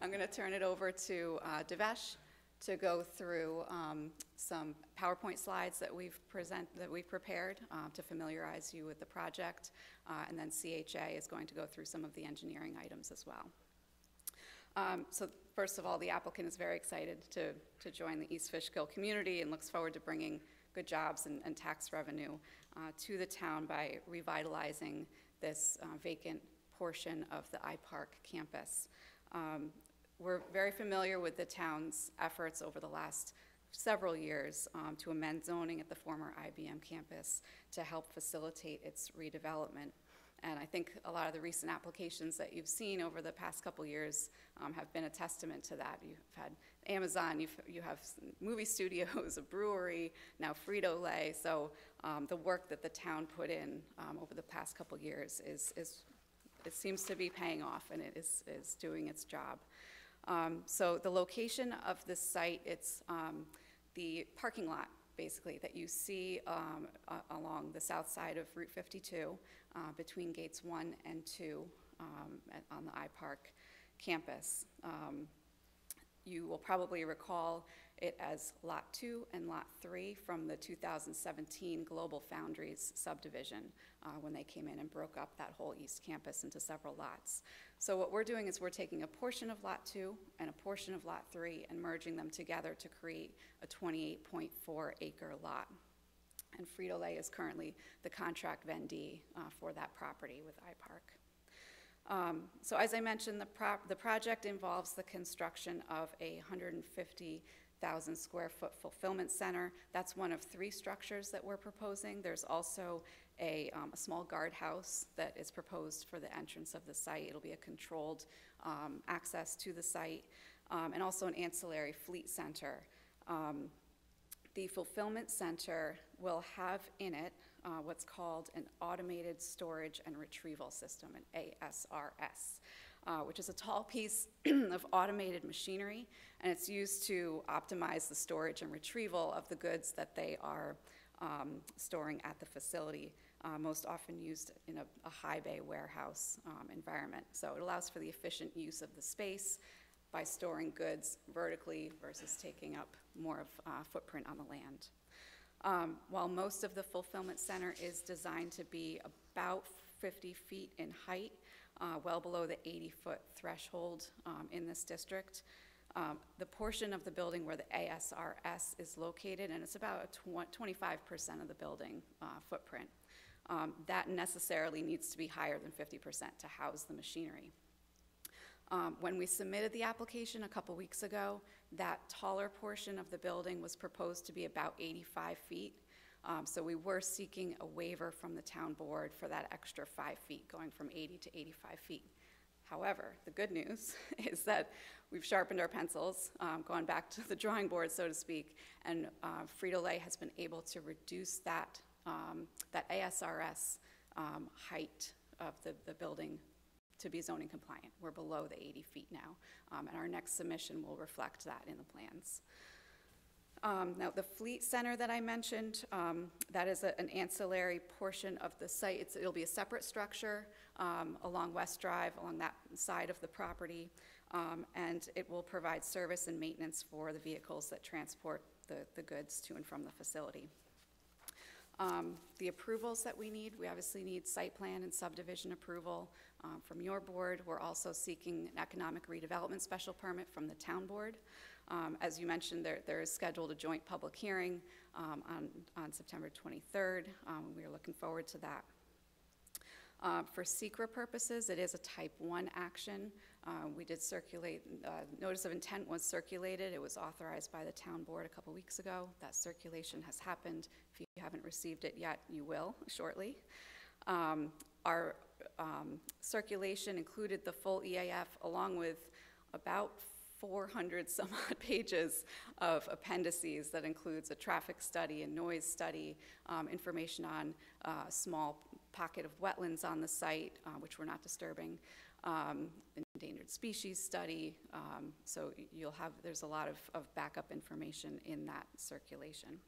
I'm going to turn it over to uh, Devesh to go through um, some PowerPoint slides that we've present, that we've prepared uh, to familiarize you with the project. Uh, And then CHA is going to go through some of the engineering items as well. Um, So first of all, the applicant is very excited to, to join the East Fishkill community and looks forward to bringing good jobs and, and tax revenue uh, to the town by revitalizing this uh, vacant portion of the iPark campus. Um, We're very familiar with the town's efforts over the last several years um, to amend zoning at the former IBM campus to help facilitate its redevelopment. And I think a lot of the recent applications that you've seen over the past couple years um, have been a testament to that. You've had Amazon, you've, you have movie studios, [LAUGHS] a brewery, now Frito-Lay. So um, the work that the town put in um, over the past couple years is, is, it seems to be paying off and it is, is doing its job. Um, So the location of this site, it's um, the parking lot, basically, that you see um, along the south side of Route 52, uh, between gates 1 and 2 um, at- on the iPark campus. You will probably recall it as Lot 2 and Lot 3 from the 2017 Global Foundries subdivision, uh, when they came in and broke up that whole east campus into several lots. So what we're doing is we're taking a portion of Lot 2 and a portion of Lot 3 and merging them together to create a 28.4 acre lot. And Frito-Lay is currently the contract vendee uh, for that property with iPark. Um, So as I mentioned, the the project involves the construction of a 150,000 square foot fulfillment center. That's one of three structures that we're proposing. There's also a, um, a small guardhouse that is proposed for the entrance of the site. It'll be a controlled um, access to the site, um, and also an ancillary fleet center. Um, the fulfillment center will have in it uh, what's called an automated storage and retrieval system, an ASRS, uh, which is a tall piece [CLEARS THROAT] of automated machinery, and it's used to optimize the storage and retrieval of the goods that they are um, storing at the facility, uh, most often used in a, a high bay warehouse um, environment. So it allows for the efficient use of the space by storing goods vertically versus taking up more of uh, footprint on the land. Um, While most of the fulfillment center is designed to be about 50 feet in height, uh, well below the 80-foot threshold um, in this district, um, the portion of the building where the ASRS is located, and it's about 25% of the building uh, footprint, um, that necessarily needs to be higher than 50% to house the machinery. Um, When we submitted the application a couple weeks ago, that taller portion of the building was proposed to be about 85 feet. Um, So we were seeking a waiver from the town board for that extra five feet, going from 80 to 85 feet. However, the good news [LAUGHS] is that we've sharpened our pencils, um, gone back to the drawing board, so to speak, and uh, Frito-Lay has been able to reduce that, um, that ASRS um, height of the, the building to be zoning compliant. We're below the 80 feet now, um, and our next submission will reflect that in the plans. Um, Now, the fleet center that I mentioned, um, that is a- an ancillary portion of the site. It's- It'll be a separate structure um, along West Drive, along that side of the property, um, and it will provide service and maintenance for the vehicles that transport the the goods to and from the facility. Um, The approvals that we need, we obviously need site plan and subdivision approval um, from your board. We're also seeking an economic redevelopment special permit from the town board. Um, As you mentioned, there there is scheduled a joint public hearing um, on on September 23rd. Um, We are looking forward to that. Uh, For SEQRA purposes, it is a type 1 action. Uh, We did circulate, uh, notice of intent was circulated. It was authorized by the town board a couple weeks ago. That circulation has happened. If you haven't received it yet, you will shortly. Um, Our um, circulation included the full EAF along with about 400 some [LAUGHS] odd pages of appendices that includes a traffic study, and noise study, um, information on uh, a small pocket of wetlands on the site, uh, which we're not disturbing, um, endangered species study. um, So you'll have, there's a lot of, of backup information in that circulation.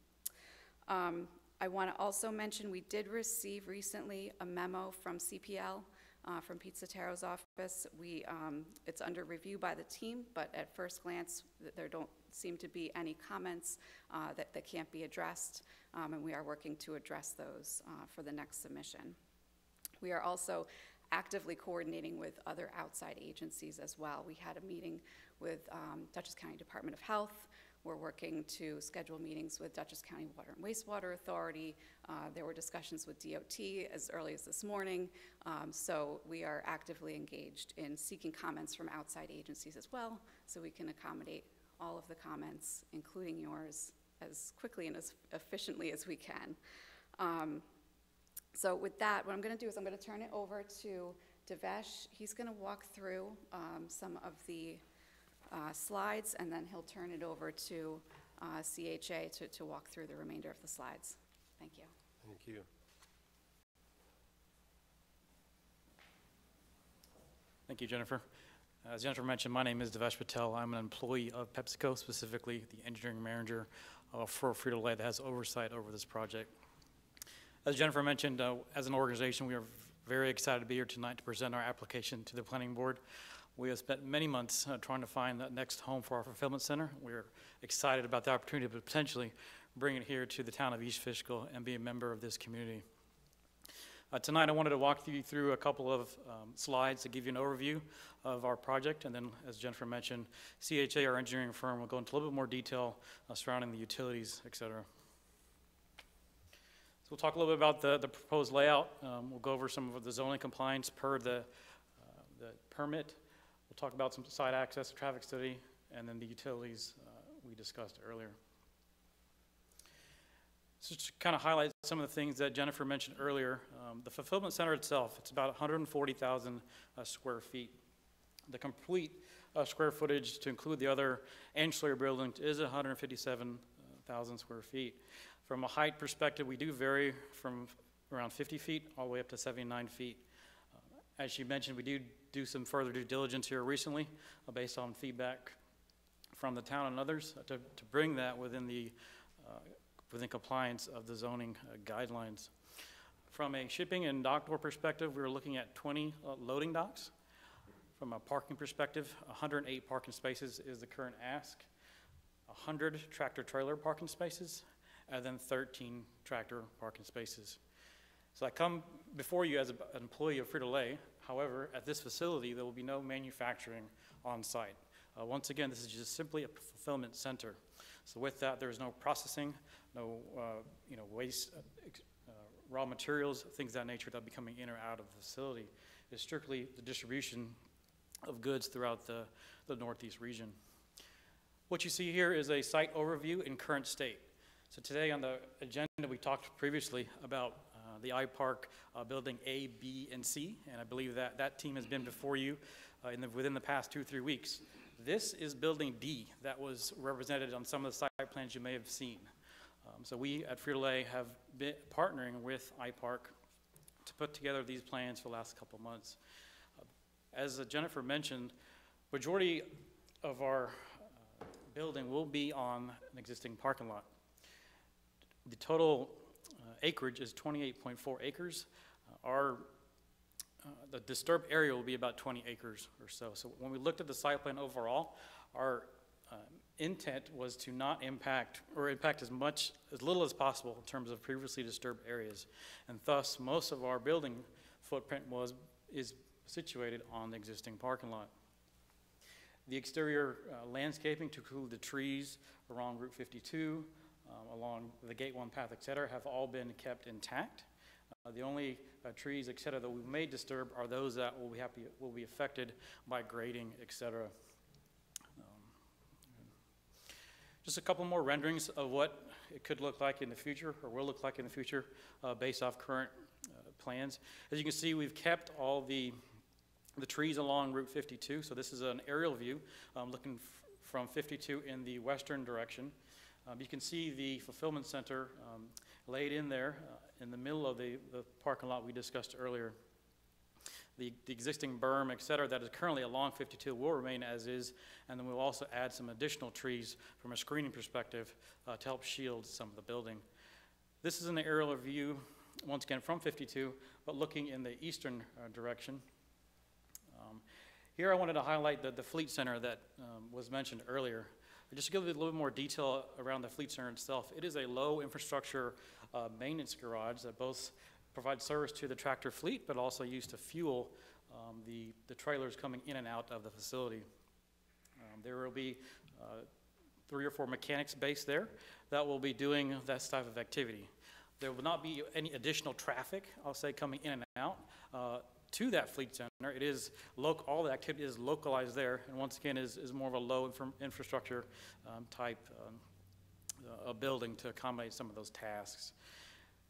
I want to also mention, we did receive recently a memo from CPL, uh, from Pete office. We, um, it's under review by the team, but at first glance, there don't seem to be any comments uh, that, that can't be addressed, um, and we are working to address those uh, for the next submission. We are also actively coordinating with other outside agencies as well. We had a meeting with um, Dutchess County Department of Health. We're working to schedule meetings with Dutchess County Water and Wastewater Authority. Uh, There were discussions with DOT as early as this morning. Um, So we are actively engaged in seeking comments from outside agencies as well, so we can accommodate all of the comments, including yours, as quickly and as efficiently as we can. Um, so with that, what I'm going to do is I'm going to turn it over to Devesh. He's going to walk through um, some of the uh, slides, and then he'll turn it over to uh, CHA to, to walk through the remainder of the slides. Thank you. Thank you. Thank you, Jennifer. As Jennifer mentioned, my name is Devesh Patel. I'm an employee of PepsiCo, specifically the engineering manager uh, for Frito-Lay that has oversight over this project. As Jennifer mentioned, uh, as an organization, we are very excited to be here tonight to present our application to the planning board. We have spent many months uh, trying to find that next home for our fulfillment center. We're excited about the opportunity to potentially bring it here to the town of East Fishkill and be a member of this community. Uh, Tonight, I wanted to walk you through a couple of um, slides to give you an overview of our project, and then, as Jennifer mentioned, CHA, our engineering firm, will go into a little bit more detail uh, surrounding the utilities, et cetera. So we'll talk a little bit about the, the proposed layout. Um, We'll go over some of the zoning compliance per the, uh, the permit. Talk about some site access, traffic study, and then the utilities uh, we discussed earlier. So just to kind of highlight some of the things that Jennifer mentioned earlier, um, the fulfillment center itself, it's about 140,000 uh, square feet. The complete uh, square footage to include the other ancillary buildings is 157,000 square feet. From a height perspective, we do vary from around 50 feet all the way up to 79 feet. Uh, As she mentioned, we do do some further due diligence here recently uh, based on feedback from the town and others uh, to, to bring that within the uh, within compliance of the zoning uh, guidelines. From a shipping and dock door perspective, we are looking at 20 uh, loading docks. From a parking perspective, 108 parking spaces is the current ask, 100 tractor-trailer parking spaces, and then 13 tractor parking spaces. So I come before you as a- an employee of Frito-Lay. However, at this facility, there will be no manufacturing on site. Uh, Once again, this is just simply a fulfillment center. So with that, there is no processing, no, uh, you know, waste, uh, uh, raw materials, things of that nature that will be coming in or out of the facility. It's strictly the distribution of goods throughout the, the northeast region. What you see here is a site overview in current state. So today on the agenda, we talked previously about uh, the iPark uh, Building A, B, and C, and I believe that that team has been before you uh, in the, within the past two, three weeks. This is Building D that was represented on some of the site plans you may have seen. Um, So we at Frito-Lay have been partnering with iPark to put together these plans for the last couple months. Uh, As Jennifer mentioned, majority of our uh, building will be on an existing parking lot. The total acreage is 28.4 acres. Uh, Our, uh, the disturbed area will be about 20 acres or so. So when we looked at the site plan overall, our um, intent was to not impact, or impact as much, as little as possible in terms of previously disturbed areas. And thus, most of our building footprint was, is situated on the existing parking lot. The exterior uh, landscaping to include the trees around Route 52, um, along the Gate 1 path, et cetera, have all been kept intact. Uh, The only uh, trees, et cetera, that we may disturb are those that will be happy, will be affected by grading, et cetera. Um, Just a couple more renderings of what it could look like in the future, or will look like in the future, uh, based off current uh, plans. As you can see, we've kept all the, the trees along Route 52, so this is an aerial view, um, looking from 52 in the western direction. Um, You can see the fulfillment center um, laid in there uh, in the middle of the, the parking lot we discussed earlier. The, the existing berm, et cetera, that is currently along 52 will remain as is, and then we'll also add some additional trees from a screening perspective uh, to help shield some of the building. This is an aerial view, once again, from 52, but looking in the eastern uh, direction. Um, Here I wanted to highlight the, the Fleet Center that um, was mentioned earlier. Just to give a little bit more detail around the Fleet Center itself, it is a low infrastructure uh, maintenance garage that both provides service to the tractor fleet, but also used to fuel um, the, the trailers coming in and out of the facility. Um, There will be uh, three or four mechanics based there that will be doing that type of activity. There will not be any additional traffic, I'll say, coming in and out uh, to that fleet center. It is loc, all the activity is localized there, and once again, is, is more of a low infra- infrastructure um, type um, uh, a building to accommodate some of those tasks.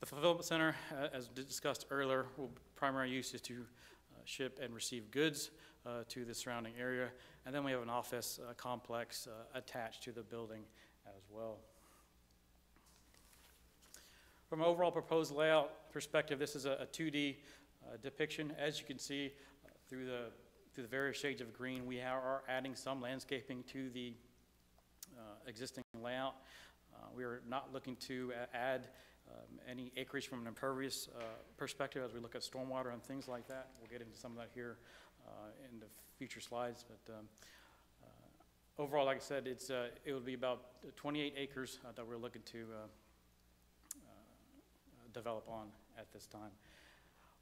The fulfillment center, uh, as discussed earlier, will, primary use is to uh, ship and receive goods uh, to the surrounding area. And then we have an office uh, complex uh, attached to the building as well. From an overall proposed layout perspective, this is a a 2D uh, depiction. As you can see, uh, through the, through the various shades of green, we are adding some landscaping to the uh, existing layout. Uh, We are not looking to add um, any acreage from an impervious uh, perspective as we look at stormwater and things like that. We'll get into some of that here in the future slides, but um, overall, like I said, it's, uh, it would be about 28 acres uh, that we're looking to uh, develop on at this time.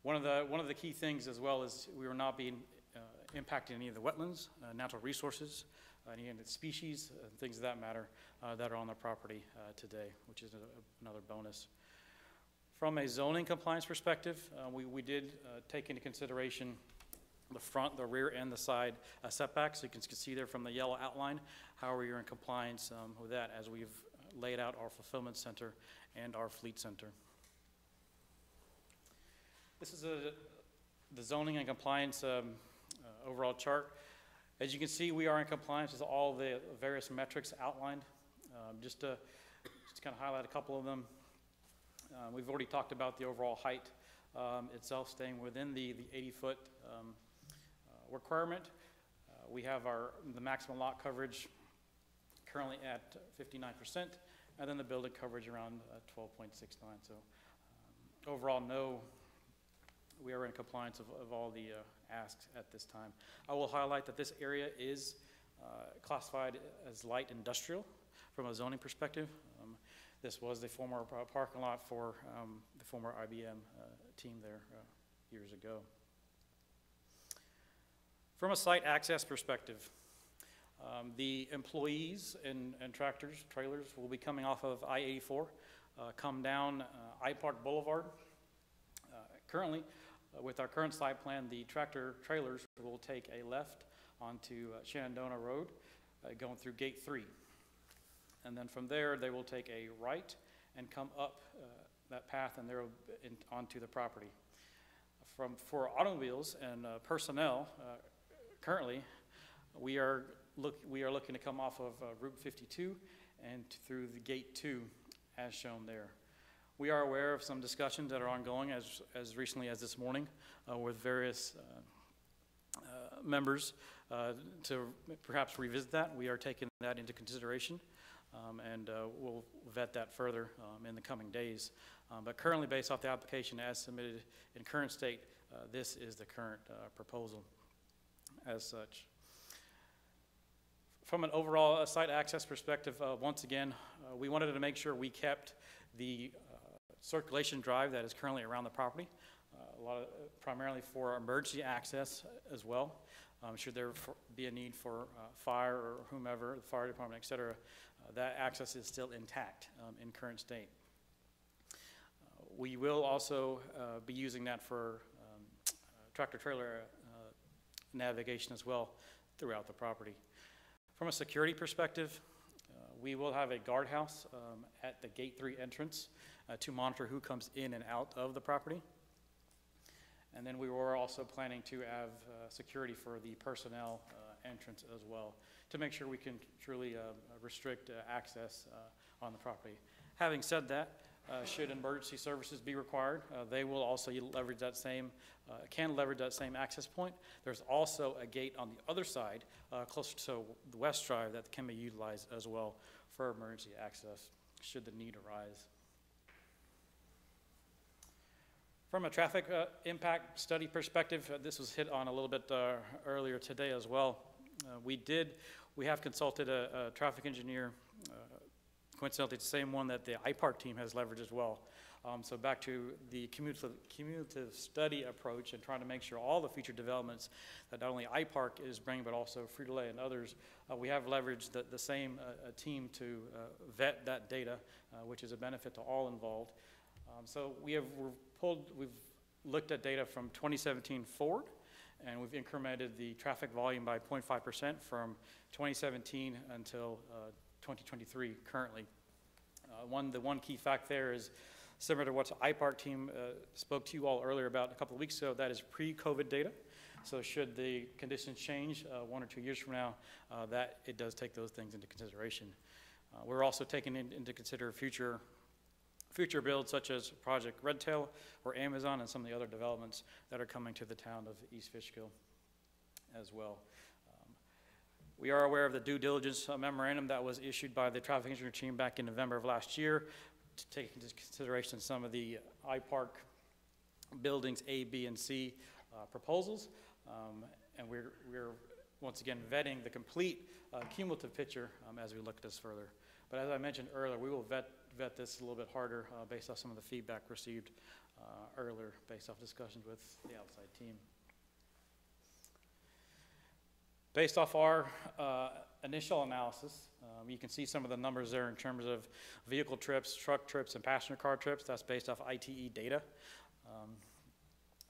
One of the, one of the key things as well is we were not being uh, impacting any of the wetlands, uh, natural resources, any of the species, uh, things of that matter uh, that are on the property uh, today, which is a- another bonus. From a zoning compliance perspective, uh, we, we did uh, take into consideration the front, the rear, and the side uh, setbacks. You can see there from the yellow outline how we are in compliance um, with that as we've laid out our fulfillment center and our fleet center. This is a, the zoning and compliance um, uh, overall chart. As you can see, we are in compliance with all the various metrics outlined. Um, Just to, just to kind of highlight a couple of them, uh, we've already talked about the overall height um, itself staying within the, the 80-foot um, uh, requirement. Uh, We have our, the maximum lot coverage currently at 59%, and then the building coverage around uh, 12.69. So um, overall, no, we are in compliance of, of all the uh, asks at this time. I will highlight that this area is uh, classified as light industrial from a zoning perspective. Um, This was the former parking lot for um, the former IBM uh, team there years ago. From a site access perspective, um, the employees and, and tractors, trailers will be coming off of I-84, uh, come down uh, iPark Boulevard. Uh, Currently, uh, with our current site plan, the tractor trailers will take a left onto uh, Shenandoah Road, uh, going through Gate 3. And then from there, they will take a right and come up uh, that path and they're in- onto the property. From, for automobiles and personnel, currently, we are look, we are looking to come off of Route 52 and through the Gate 2 as shown there. We are aware of some discussions that are ongoing as, as recently as this morning uh, with various uh, uh, members uh, to perhaps revisit that. We are taking that into consideration, um, and uh, we'll vet that further um, in the coming days. Um, But currently, based off the application as submitted in current state, uh, this is the current uh, proposal as such. From an overall site access perspective, once again, we wanted to make sure we kept the circulation drive that is currently around the property, uh, a lot of, primarily for emergency access as well. Um, Should there for- be a need for uh, fire or whomever, the fire department, et cetera, uh, that access is still intact um, in current state. Uh, We will also uh, be using that for um, tractor-trailer uh, navigation as well throughout the property. From a security perspective, we will have a guardhouse um, at the Gate 3 entrance uh, to monitor who comes in and out of the property. And then we were also planning to have uh, security for the personnel uh, entrance as well, to make sure we can truly uh, restrict uh, access uh, on the property. Having said that, uh, should emergency services be required, uh, they will also leverage that same, uh, can leverage that same access point. There's also a gate on the other side, uh, closer to the West Drive, that can be utilized as well for emergency access, should the need arise. From a traffic uh, impact study perspective, uh, this was hit on a little bit earlier today as well. We did, we have consulted a, a traffic engineer, uh, coincidentally the same one that the iPark team has leveraged as well. Um, so back to the cumulative, cumulative study approach and trying to make sure all the future developments that not only iPark is bringing, but also Frito-Lay and others, uh, we have leveraged the, the same uh, team to uh, vet that data, uh, which is a benefit to all involved. Um, so we have we're pulled, we've looked at data from 2017 forward, and we've incremented the traffic volume by 0.5% from 2017 until uh, 2023 currently. Uh, one, the one key fact there is similar to what the iPark team uh, spoke to you all earlier about a couple of weeks ago, that is pre-COVID data. So should the conditions change uh, one or two years from now, uh, that it does take those things into consideration. Uh, we're also taking in, into consider future future builds such as Project Redtail or Amazon and some of the other developments that are coming to the town of East Fishkill as well. We are aware of the due diligence memorandum that was issued by the traffic engineering team back in November of last year to take into consideration some of the iPark buildings A, B, and C uh, proposals. Um, and we're, we're once again vetting the complete uh, cumulative picture um, as we look at this further. But as I mentioned earlier, we will vet vet this a little bit harder uh, based off some of the feedback received uh, earlier, based off discussions with the outside team. Based off our uh, initial analysis, um, you can see some of the numbers there in terms of vehicle trips, truck trips, and passenger car trips. That's based off ITE data, um,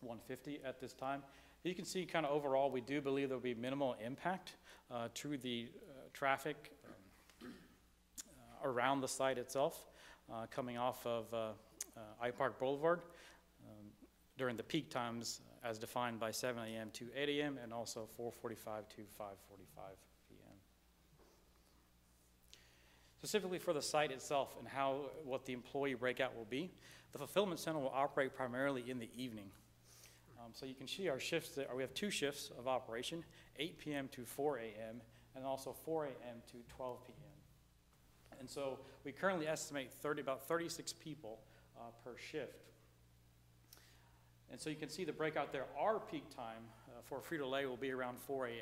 150 at this time. You can see kind of overall, we do believe there will be minimal impact uh, to the uh, traffic um, uh, around the site itself uh, coming off of uh, uh, iPark Boulevard um, during the peak times as defined by 7 a.m. to 8 a.m. and also 4:45 to 5:45 p.m. Specifically for the site itself and how what the employee breakout will be, the fulfillment center will operate primarily in the evening. Um, so you can see our shifts there. We have two shifts of operation, 8 p.m. to 4 a.m. and also 4 a.m. to 12 p.m. And so we currently estimate 30, about 36 people uh, per shift. And so you can see the breakout there. Our peak time uh, for Frito-Lay will be around 4 a.m.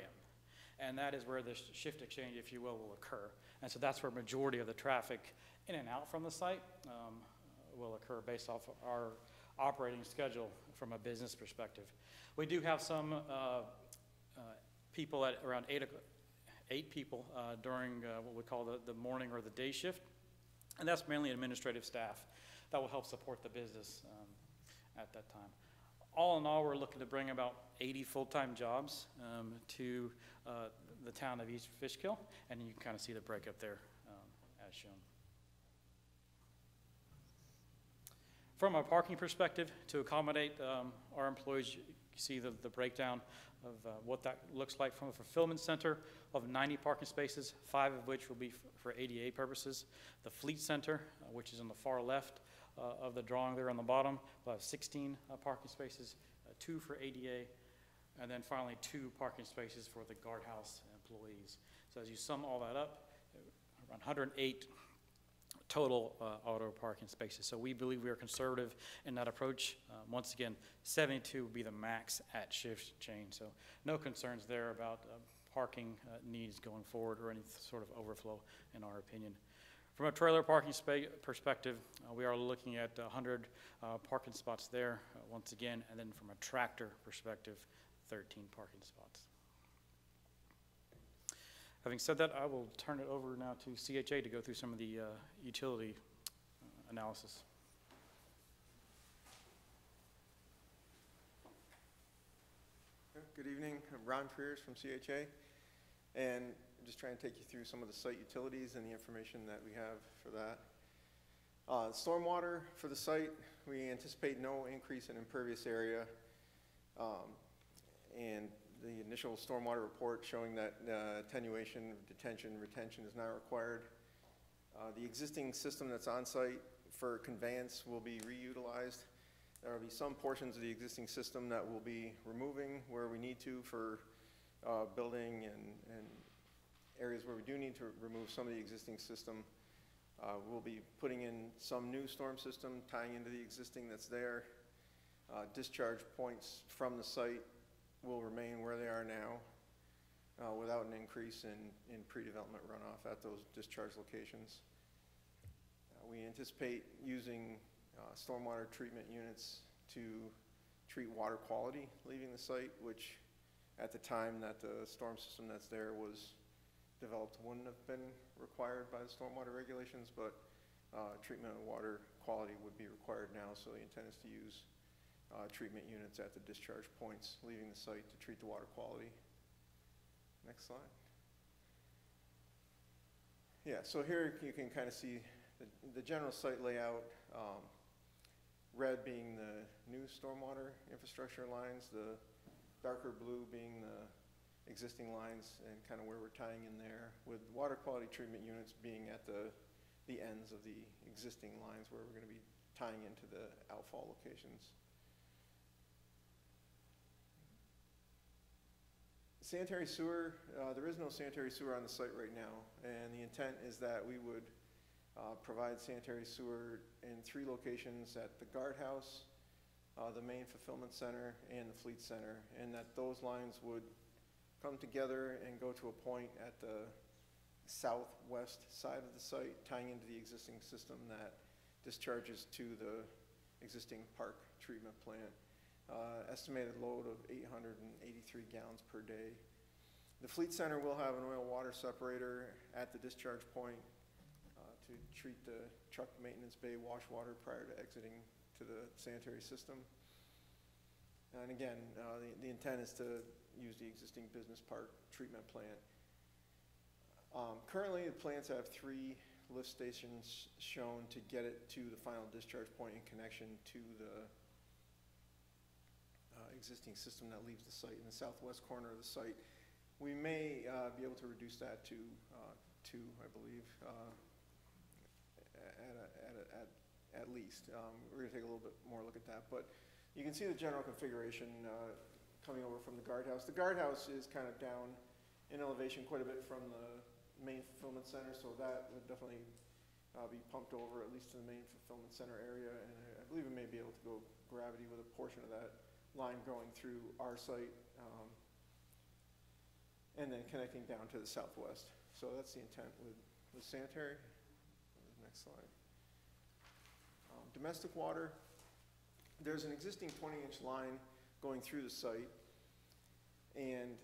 And that is where the shift exchange, if you will, will occur. And so that's where majority of the traffic in and out from the site um, will occur based off of our operating schedule from a business perspective. We do have some uh, uh, people at around 8 eight people uh, during uh, what we call the, the morning or the day shift. And that's mainly administrative staff that will help support the business um, at that time. All in all, we're looking to bring about 80 full-time jobs um, to uh, the town of East Fishkill, and you can kind of see the breakup there um, as shown. From a parking perspective, to accommodate um, our employees, you see the, the breakdown of uh, what that looks like from a fulfillment center of 90 parking spaces, five of which will be for ADA purposes. The fleet center, uh, which is on the far left of the drawing there on the bottom, will have 16 uh, parking spaces, uh, two for ADA, and then finally two parking spaces for the guardhouse employees. So as you sum all that up, around 108 total uh, auto parking spaces. So we believe we are conservative in that approach. Uh, once again, 72 would be the max at shift change. So no concerns there about uh, parking uh, needs going forward or any sort of overflow, in our opinion. From a trailer parking perspective, uh, we are looking at 100 uh, parking spots there uh, once again, and then from a tractor perspective, 13 parking spots. Having said that, I will turn it over now to CHA to go through some of the uh, utility analysis. Good evening. I'm Ron Frears from CHA. And just trying to take you through some of the site utilities and the information that we have for that. Uh, Stormwater for the site, we anticipate no increase in impervious area. Um, And the initial stormwater report showing that uh, attenuation, detention, retention is not required. Uh, The existing system that's on site for conveyance will be reutilized. There will be some portions of the existing system that we'll be removing where we need to for uh, building and, and areas where we do need to remove some of the existing system. Uh, We'll be putting in some new storm system, tying into the existing that's there. Uh, Discharge points from the site will remain where they are now uh, without an increase in, in pre-development runoff at those discharge locations. Uh, We anticipate using uh, stormwater treatment units to treat water quality leaving the site, which at the time that the storm system that's there was developed wouldn't have been required by the stormwater regulations, but uh, treatment of water quality would be required now, so the intent is to use uh, treatment units at the discharge points leaving the site to treat the water quality. Next slide. Yeah, so here you can kind of see the, the general site layout. Um, red being the new stormwater infrastructure lines, the darker blue being the existing lines and kind of where we're tying in there, with water quality treatment units being at the, the ends of the existing lines where we're going to be tying into the outfall locations. Sanitary sewer, uh, there is no sanitary sewer on the site right now, and the intent is that we would uh, provide sanitary sewer in three locations at the guardhouse, uh, the main fulfillment center, and the fleet center, and that those lines would come together and go to a point at the southwest side of the site, tying into the existing system that discharges to the existing park treatment plant. Uh, estimated load of 883 gallons per day. The fleet center will have an oil water separator at the discharge point uh, to treat the truck maintenance bay wash water prior to exiting to the sanitary system. And again, uh, the, the intent is to use the existing business park treatment plant. Um, currently, the plants have three lift stations shown to get it to the final discharge point in connection to the uh, existing system that leaves the site in the southwest corner of the site. We may uh, be able to reduce that to uh, two, I believe, uh, at, a, at, a, at, at least. Um, we're going to take a little bit more look at that, but you can see the general configuration uh, coming over from the guardhouse. The guardhouse is kind of down in elevation quite a bit from the main fulfillment center, so that would definitely uh, be pumped over at least to the main fulfillment center area, and I, I believe it may be able to go gravity with a portion of that line going through our site um, and then connecting down to the southwest. So that's the intent with, with sanitary. Next slide. Um, domestic water, there's an existing 20-inch line going through the site, and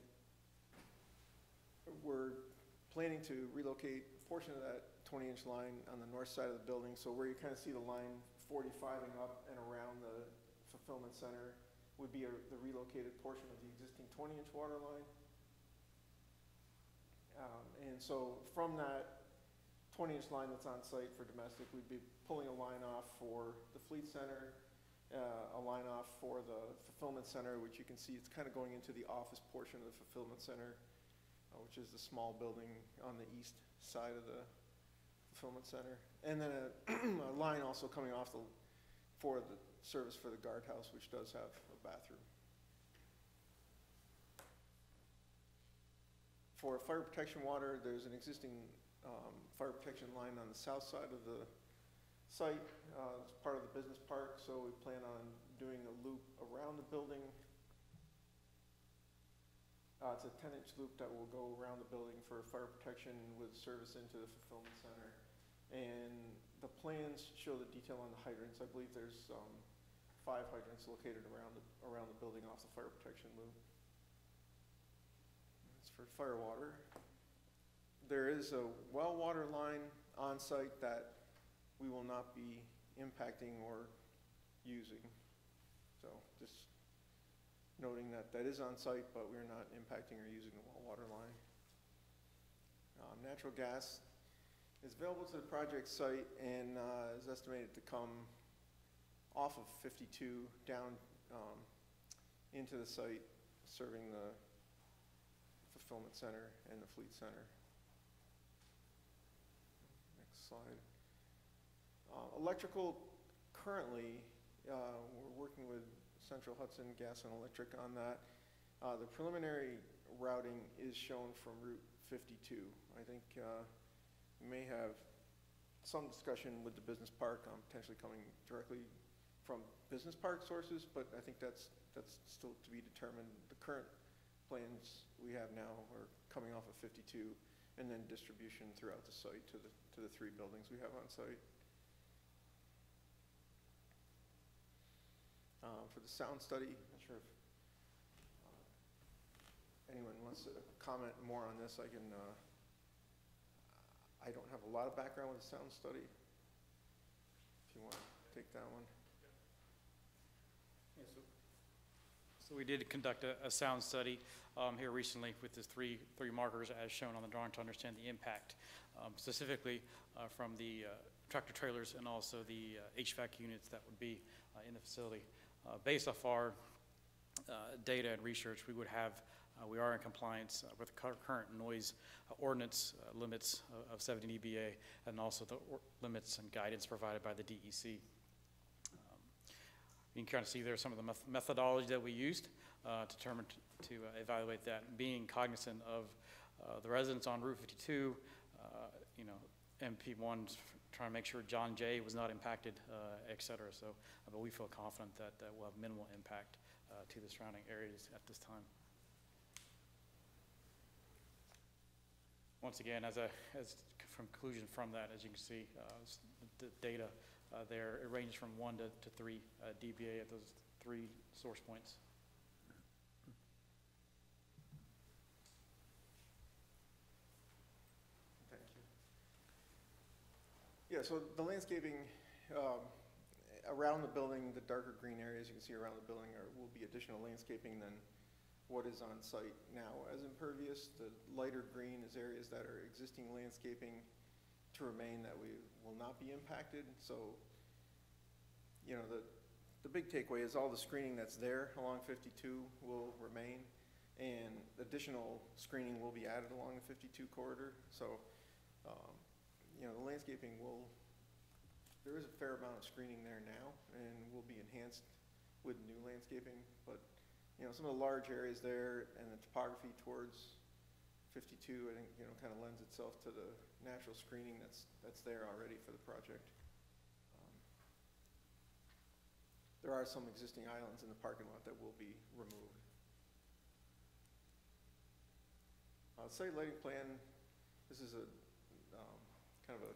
we're planning to relocate a portion of that 20-inch line on the north side of the building. So where you kind of see the line 45ing up and around the fulfillment center would be a, the relocated portion of the existing 20-inch water line. Um, and so from that 20-inch line that's on site for domestic, we'd be pulling a line off for the fleet center, uh, a line off for the fulfillment center, which you can see it's kind of going into the office portion of the fulfillment center, uh, which is the small building on the east side of the fulfillment center. And then a, [CLEARS THROAT] a line also coming off the, for the service for the guardhouse, which does have a bathroom. For fire protection water, there's an existing um, fire protection line on the south side of the site. Uh, it's part of the business park, so we plan on doing a loop around the building. Uh, it's a 10-inch loop that will go around the building for fire protection with service into the fulfillment center. And the plans show the detail on the hydrants. I believe there's um, five hydrants located around the, around the building off the fire protection loop. That's for fire water. There is a well water line on site that we will not be impacting or using. So just noting that that is on site, but we're not impacting or using the water line. Um, Natural gas is available to the project site and uh, is estimated to come off of 52 down um, into the site, serving the fulfillment center and the fleet center. Next slide. Uh, Electrical, currently, uh, we're working with Central Hudson Gas and Electric on that. Uh, The preliminary routing is shown from Route 52. I think uh, we may have some discussion with the business park on potentially coming directly from business park sources, but I think that's, that's still to be determined. The current plans we have now are coming off of 52, and then distribution throughout the site to the, to the three buildings we have on site. Uh, For the sound study, not sure if uh, anyone wants to comment more on this, I can, uh, I don't have a lot of background with the sound study. If you want to take that one. So we did conduct a, a sound study um, here recently with the three, three markers as shown on the drawing to understand the impact, um, specifically uh, from the uh, tractor trailers and also the uh, HVAC units that would be uh, in the facility. Uh, Based off our uh, data and research, we would have, uh, we are in compliance with the current noise ordinance limits of- of 70 dBA and also the limits and guidance provided by the DEC. Um, You can kind of see there some of the meth- methodology that we used uh, to determine, to uh, evaluate that, being cognizant of uh, the residents on Route 52, uh, you know, MP1's trying to make sure John Jay was not impacted, uh, et cetera. So, uh, but we feel confident that that will have minimal impact uh, to the surrounding areas at this time. Once again, as a, as conclusion from that, as you can see, uh, the data uh, there, it ranges from one to, to three dBA at those three source points. Thank you. Yeah, so the landscaping um, around the building, the darker green areas you can see around the building are, will be additional landscaping than what is on site now as impervious. The lighter green is areas that are existing landscaping to remain that we will not be impacted. So, you know, the, the big takeaway is all the screening that's there along 52 will remain, and additional screening will be added along the 52 corridor. So, um, you know, the landscaping will, there is a fair amount of screening there now, and will be enhanced with new landscaping, but, you know, some of the large areas there and the topography towards 52, I think, you know, kind of lends itself to the natural screening that's, that's there already for the project. Um, There are some existing islands in the parking lot that will be removed. Uh, Site lighting plan, this is a, kind of a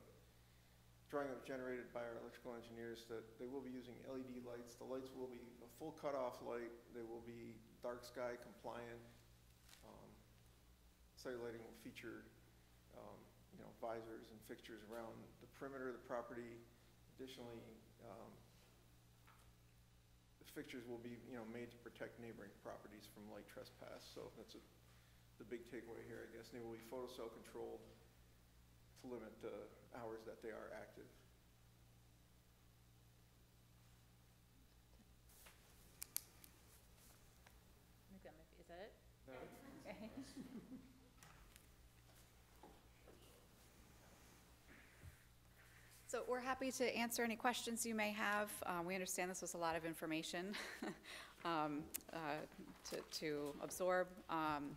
drawing that was generated by our electrical engineers that they will be using LED lights. The lights will be a full cutoff light. They will be dark sky compliant. Um, Site lighting will feature, um, you know, visors and fixtures around the perimeter of the property. Additionally, um, the fixtures will be, you know, made to protect neighboring properties from light trespass. So that's a, the big takeaway here, I guess. They will be photocell controlled to limit the hours that they are active. I think that might be- Is that it? No. Okay. So we're happy to answer any questions you may have. Um, We understand this was a lot of information [LAUGHS] um, uh, to to absorb. Um,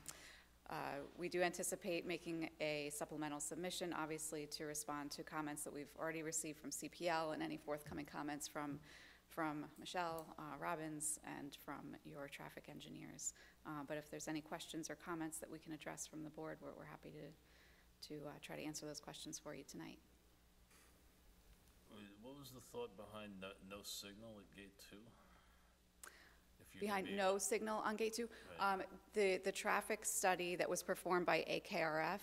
uh, We do anticipate making a supplemental submission, obviously, to respond to comments that we've already received from CPL and any forthcoming comments from, from Michelle uh, Robbins and from your traffic engineers. Uh, But if there's any questions or comments that we can address from the board, we're, we're happy to, to uh, try to answer those questions for you tonight. What was the thought behind no, no signal at gate two? If you're gonna Behind no signal on Gate 2? Right. Um, The, the traffic study that was performed by AKRF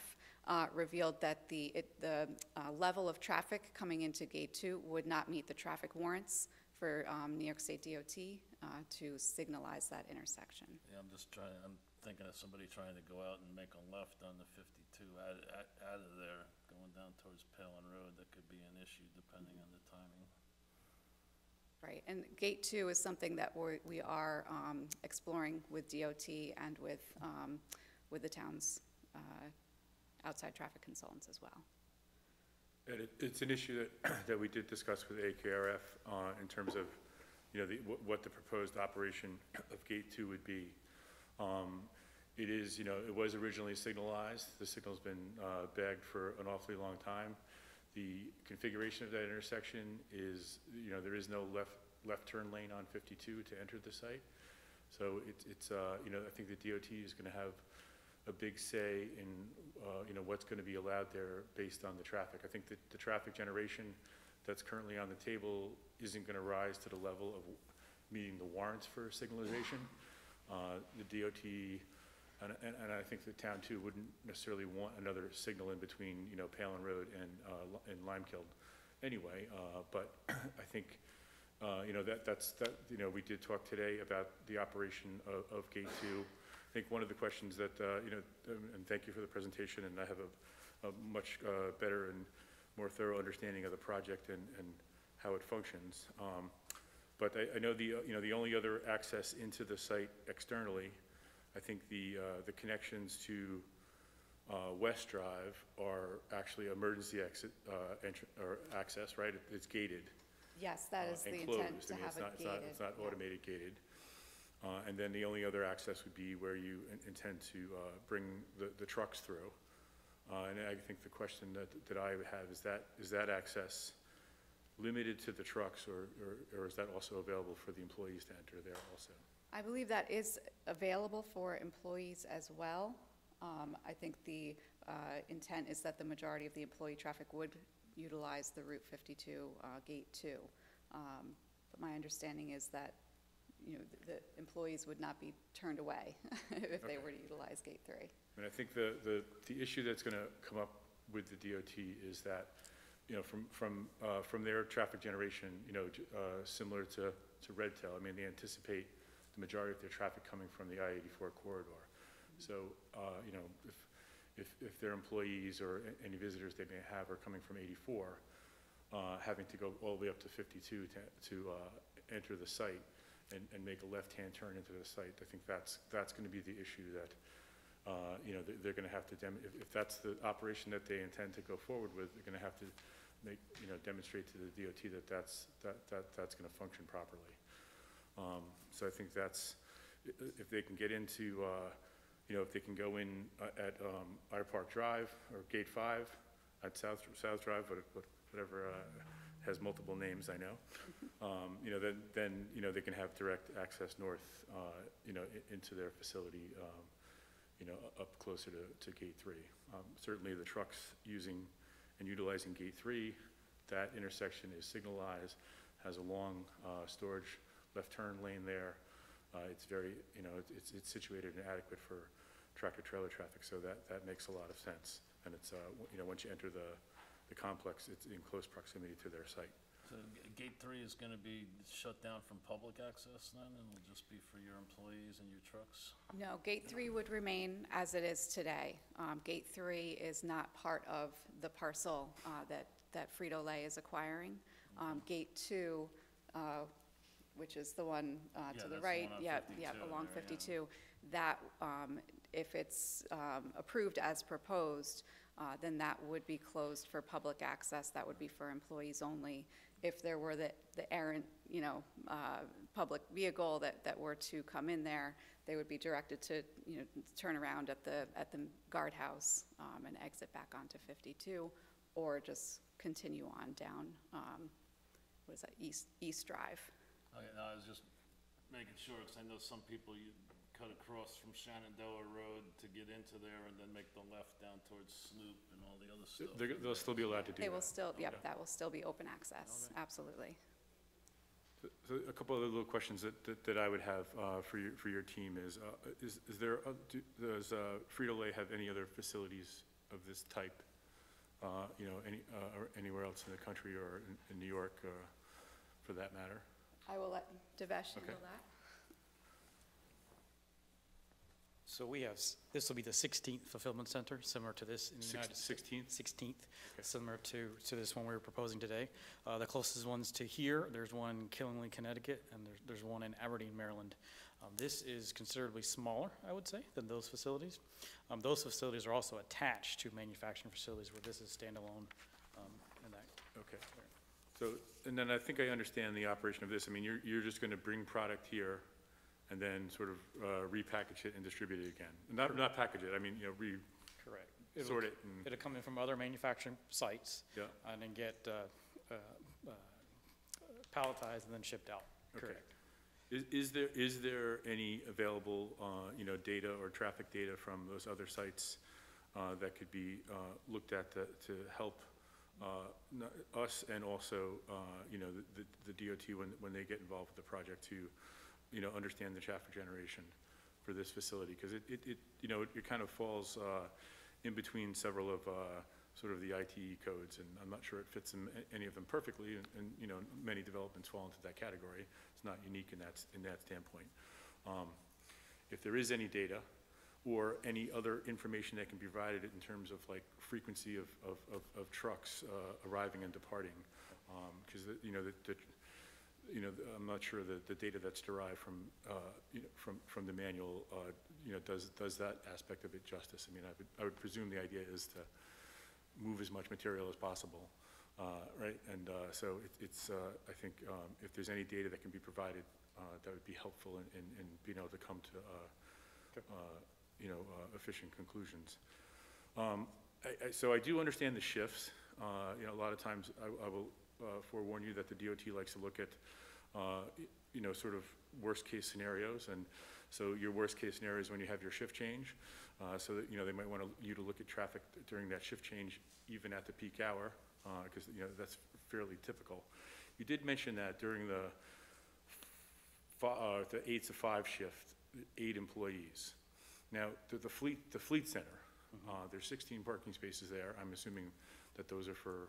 uh, revealed that the, it- the uh, level of traffic coming into Gate 2 would not meet the traffic warrants for um, New York State DOT uh, to signalize that intersection. Yeah, I'm just trying, I'm thinking of somebody trying to go out and make a left on the fifty-two out, out, out of there, going down towards Palin Road, that could be an issue depending on the timing. Right, and Gate Two is something that we're, we are um, exploring with DOT and with, um, with the town's uh, outside traffic consultants as well. And it, it's an issue that, [CLEARS THROAT] that we did discuss with AKRF, uh, in terms of, you know, the, what, the proposed operation [CLEARS THROAT] of Gate Two would be. Um, it is, you know, it was originally signalized, the signal's been, uh, bagged for an awfully long time. The configuration of that intersection is, you know, there is no left, left turn lane on fifty-two to enter the site. So it's, it's, uh, you know, I think the DOT is gonna have a big say in, uh, you know, what's gonna be allowed there based on the traffic. I think that the traffic generation that's currently on the table isn't gonna rise to the level of meeting the warrants for signalization. Uh, the DOT, and, and, and I think the town too wouldn't necessarily want another signal in between, you know, Palin Road and, uh, and Limekiln anyway, uh, but [CLEARS THROAT] I think, uh, you know, that, that's, that, you know, we did talk today about the operation of, of Gate Two. I think one of the questions that, uh, you know, um, and thank you for the presentation, and I have a, a much, uh, better and more thorough understanding of the project and, and how it functions. Um, but I, I know the, uh, you know, the only other access into the site externally, I think the, uh, the connections to, uh, West Drive are actually emergency exit, uh, entr- or access, right? It- It's gated. Yes, that uh, is the and intent, closed. to I mean, have it's it not- it's not- gated. It's not automated gated. Uh, And then the only other access would be where you in- intend to uh, bring the, the trucks through. Uh, And I think the question that, that I would have is that, is that access limited to the trucks, or, or- or is that also available for the employees to enter there also? I believe that is available for employees as well. Um, I think the uh, intent is that the majority of the employee traffic would utilize the Route 52 uh, Gate 2. Um, But my understanding is that, you know, the the employees would not be turned away [LAUGHS] if they were to utilize Gate 3. I mean, I think the, the, the issue that's gonna come up with the DOT is that, you know, from, from, uh, from their traffic generation, you know, j- uh, similar to, to Redtail, I mean, they anticipate the majority of their traffic coming from the I-84 corridor. So, uh, you know, if, if, if their employees or any visitors they may have are coming from 84, uh, having to go all the way up to 52 to, to, uh, enter the site and, and make a left-hand turn into the site, I think that's, that's gonna be the issue that, uh, you know, they're, they're gonna have to if, if that's the operation that they intend to go forward with, they're gonna have to make, you know, demonstrate to the DOT that that's, that, that, that's gonna function properly. Um, so I think that's, if they can get into, uh, you know, if they can go in uh, at, um, Otter Park Drive or Gate Five at South, South Drive, what- what- whatever, uh, has multiple names, I know. Um, you know, then, then, you know, they can have direct access north, uh, you know, into their facility, um, you know, up closer to, to Gate Three. Um, certainly the trucks using and utilizing Gate Three, that intersection is signalized, has a long, uh, storage left turn lane there. Uh, it's very, you know, it's- it's, it's situated and adequate for tractor-trailer traffic, so that, that makes a lot of sense. And it's, uh, you know, once you enter the, the complex, it's in close proximity to their site. So gate three is gonna be shut down from public access then, and will just be for your employees and your trucks? No, Gate 3 would remain as it is today. Um, Gate 3 is not part of the parcel uh, that, that Frito-Lay is acquiring. Um, Gate 2, uh, which is the one uh, Yeah, to the that's the right, one on yep, 52 yep, along there, yeah. 52, that, um, if it's um, approved as proposed, uh, then that would be closed for public access, that would be for employees only. If there were the, the errant, you know, uh, public vehicle that, that were to come in there, they would be directed to, you know, turn around at the, at the guardhouse um, and exit back onto 52, or just continue on down, um, what is that, East, East Drive. Okay, no, I was just making sure, because I know some people, you cut across from Shenandoah Road to get into there and then make the left down towards Sloop and all the other stuff. They're, they'll still be allowed to do that. They will still, yep, that will still be open access, absolutely. So- So a couple of little questions that, that, that I would have, uh, for your, for your team is, uh, is, is there, uh, do- does, uh, Frito-Lay have any other facilities of this type? Uh, you know, any, uh, or anywhere else in the country or in, in New York, uh, for that matter? I will let Devesh Okay. handle that. So we have, s- this will be the 16th fulfillment center, similar to this in the United States. 16th? 16th, Okay. similar to, to this one we were proposing today. Uh, The closest ones to here, there's one in Killingly, Connecticut, and there's, there's one in Aberdeen, Maryland. Um, This is considerably smaller, I would say, than those facilities. Um, Those facilities are also attached to manufacturing facilities where this is standalone um, in that. Okay. So, and then I think I understand the operation of this. I mean, you're, you're just going to bring product here and then sort of uh, repackage it and distribute it again. Not, not package it, I mean, you know, re, Correct. sort it and, It'll come in from other manufacturing sites. Yeah. And then get uh, uh, uh, palletized and then shipped out. Okay. Correct. is, is there, is there any available, uh, you know, data or traffic data from those other sites uh, that could be uh, looked at to, to help us and also, uh, you know, the, the DOT when, when they get involved with the project to, you know, understand the traffic generation for this facility? Because it, it, it, you know, it kind of falls uh, in between several of uh, sort of the ITE codes, and I'm not sure it fits in any of them perfectly, and, and, you know, many developments fall into that category. It's not unique in that, in that standpoint. Um, If there is any data or any other information that can be provided in terms of like frequency of, of, of, of trucks uh, arriving and departing, because, you know, the, the, you know, I'm not sure that the data that's derived from, uh, you know, from, from the manual, uh, you know, does, does that aspect of it justice. I mean, I would, I would presume the idea is to move as much material as possible, uh, right? And uh, so it- it's, uh, I think, um, if there's any data that can be provided, uh, that would be helpful in, in- in being able to come to, uh, uh, you know, uh, efficient conclusions. Um, I- I- So I do understand the shifts. Uh, You know, a lot of times, I I will uh, forewarn you that the DOT likes to look at, uh, you know, sort of worst-case scenarios. And so your worst-case scenario is when you have your shift change, uh, so that, you know, they might want you to look at traffic during that shift change, even at the peak hour, because, you know, that's fairly typical. You did mention that during the uh, the eight to five shift, eight employees. Now, the, the fleet, the fleet center, uh, there's sixteen parking spaces there. I'm assuming that those are for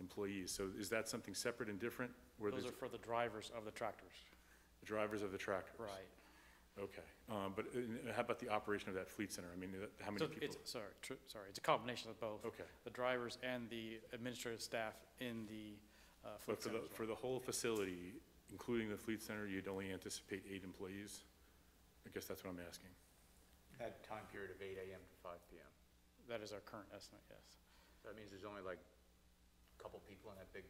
employees. So is that something separate and different? where Those are for the drivers of the tractors. the Drivers of the tractors? Right. Okay. Um, but uh, how about the operation of that fleet center? I mean, uh, how many So people? it's, sorry, sorry, it's a combination of both. Okay. The drivers and the administrative staff in the uh, fleet But for center the, well. for the whole facility, including the fleet center, you'd only anticipate eight employees? I guess that's what I'm asking. That time period of eight AM to five PM. That is our current estimate, yes. That means there's only like a couple people in that big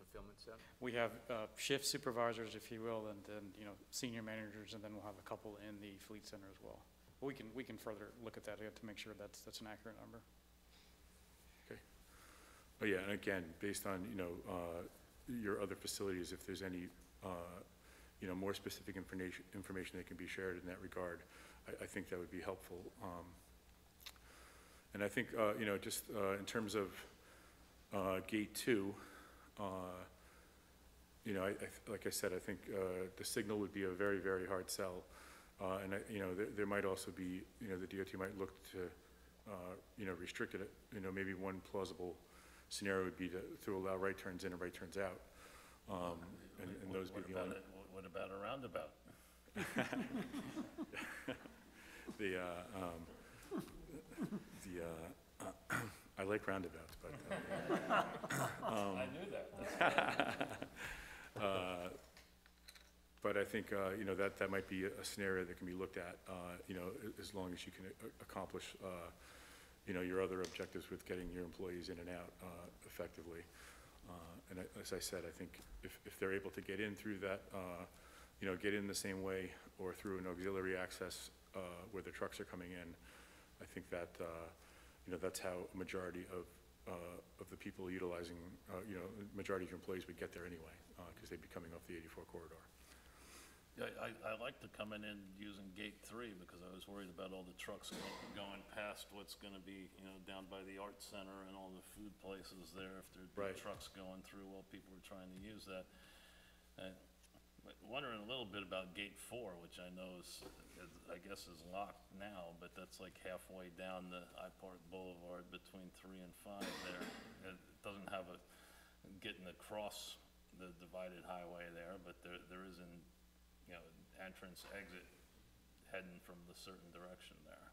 fulfillment center? We have uh, shift supervisors, if you will, and then, you know, senior managers, and then we'll have a couple in the fleet center as well. We can, we can further look at that to make sure that's, that's an accurate number. Okay. Oh, yeah, and again, based on, you know, uh, your other facilities, if there's any, uh, you know, more specific information, information that can be shared in that regard, I, I think that would be helpful. Um, And I think, uh, you know, just uh, in terms of uh, Gate Two, uh, you know, I, I- like I said, I think uh, the signal would be a very, very hard sell. Uh, And I, you know, there, there might also be, you know, the DOT might look to, uh, you know, restrict it. You know, maybe one plausible scenario would be to, to allow right turns in and right turns out. Um, And, and What- those be the about only. What about a roundabout? [LAUGHS] [LAUGHS] The, uh, um, the, uh, [CLEARS THROAT] I like roundabouts, but. uh, um, I knew that. [LAUGHS] Uh, But I think, uh, you know, that, that might be a scenario that can be looked at, uh, you know, as long as you can a- accomplish, uh, you know, your other objectives with getting your employees in and out uh, effectively. Uh, And I- as I said, I think if, if they're able to get in through that, uh, you know, get in the same way or through an auxiliary access uh, where the trucks are coming in, I think that, uh, you know, that's how a majority of, uh, of the people utilizing, uh, you know, majority of your employees would get there anyway, because they'd be coming off the 84 corridor. Yeah, I, I like to coming in using gate three because I was worried about all the trucks going past what's gonna be, you know, down by the art center and all the food places there, if there'd Right. be trucks going through while people were trying to use that. Uh, Wondering a little bit about gate four, which I know is, is- I guess is locked now, but that's like halfway down the I Park Boulevard between three and five there. It doesn't have a, getting across the divided highway there, but there, there isn't, you know, entrance, exit heading from the certain direction there.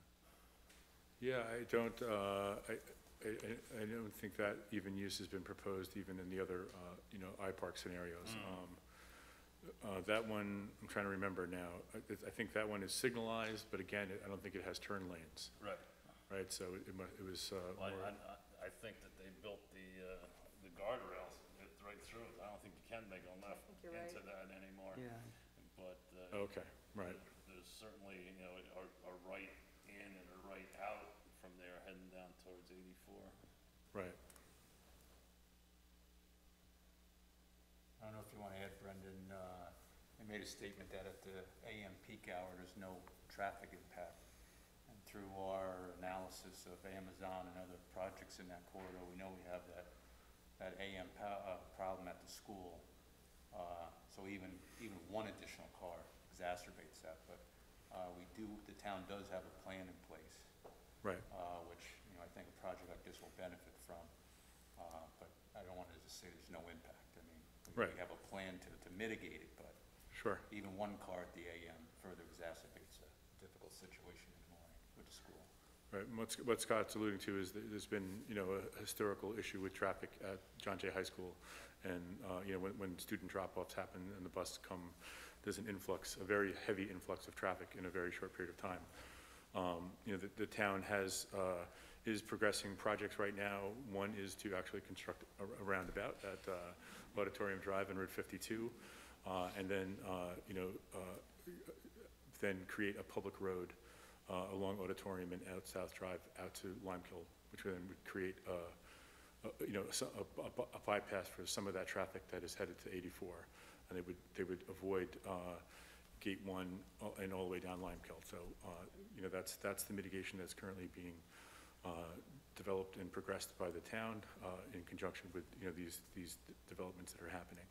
Yeah, I don't, uh, I, I, I- I don't think that even use has been proposed even in the other, uh, you know, iPark scenarios. Um, uh, That one, I'm trying to remember now, I, I think that one is signalized, but again, I don't think it has turn lanes, Right. right? So it mu, it was, uh, Well, more, I, I, I think that they built the, uh, the guardrails right through it. I don't think you can make a left think you're into right. that anymore. Yeah. But, uh, okay, right. there's certainly, you know, a, a right in and a right out from there heading down towards eighty-four. Right. I don't know if you want to add, Brendan, uh, they made a statement that at the AM peak hour, there's no traffic impact. And through our analysis of Amazon and other projects in that corridor, we know we have that, that AM uh, problem at the school. Uh, So even, even one additional car exacerbates that, but uh, we do, the town does have a plan in place Right. uh, which, you know, I think a project like this will benefit from. Uh, But I don't want to just say there's no impact. I mean, we- Right. we have a plan to, to mitigate it, Sure. Even one car at the AM further exacerbates a difficult situation in the morning with the school. Right, what's, what Scott's alluding to is that there's been, you know, a historical issue with traffic at John Jay High School. And, uh, you know, when, when student drop-offs happen and the buses come, there's an influx, a very heavy influx of traffic in a very short period of time. Um, you know, the, the town has, uh, is progressing projects right now. One is to actually construct a, a roundabout at uh, Auditorium Drive and Route 52 and then, uh, you know, uh, then create a public road uh, along Auditorium and out South Drive out to Limekiln, which then would create, uh, a- you know, a a- a bypass for some of that traffic that is headed to 84. And they would, they would avoid uh, Gate 1 and all the way down Limekiln. So, uh, you know, that's, that's the mitigation that's currently being uh, developed and progressed by the town uh, in conjunction with, you know, these, these developments that are happening.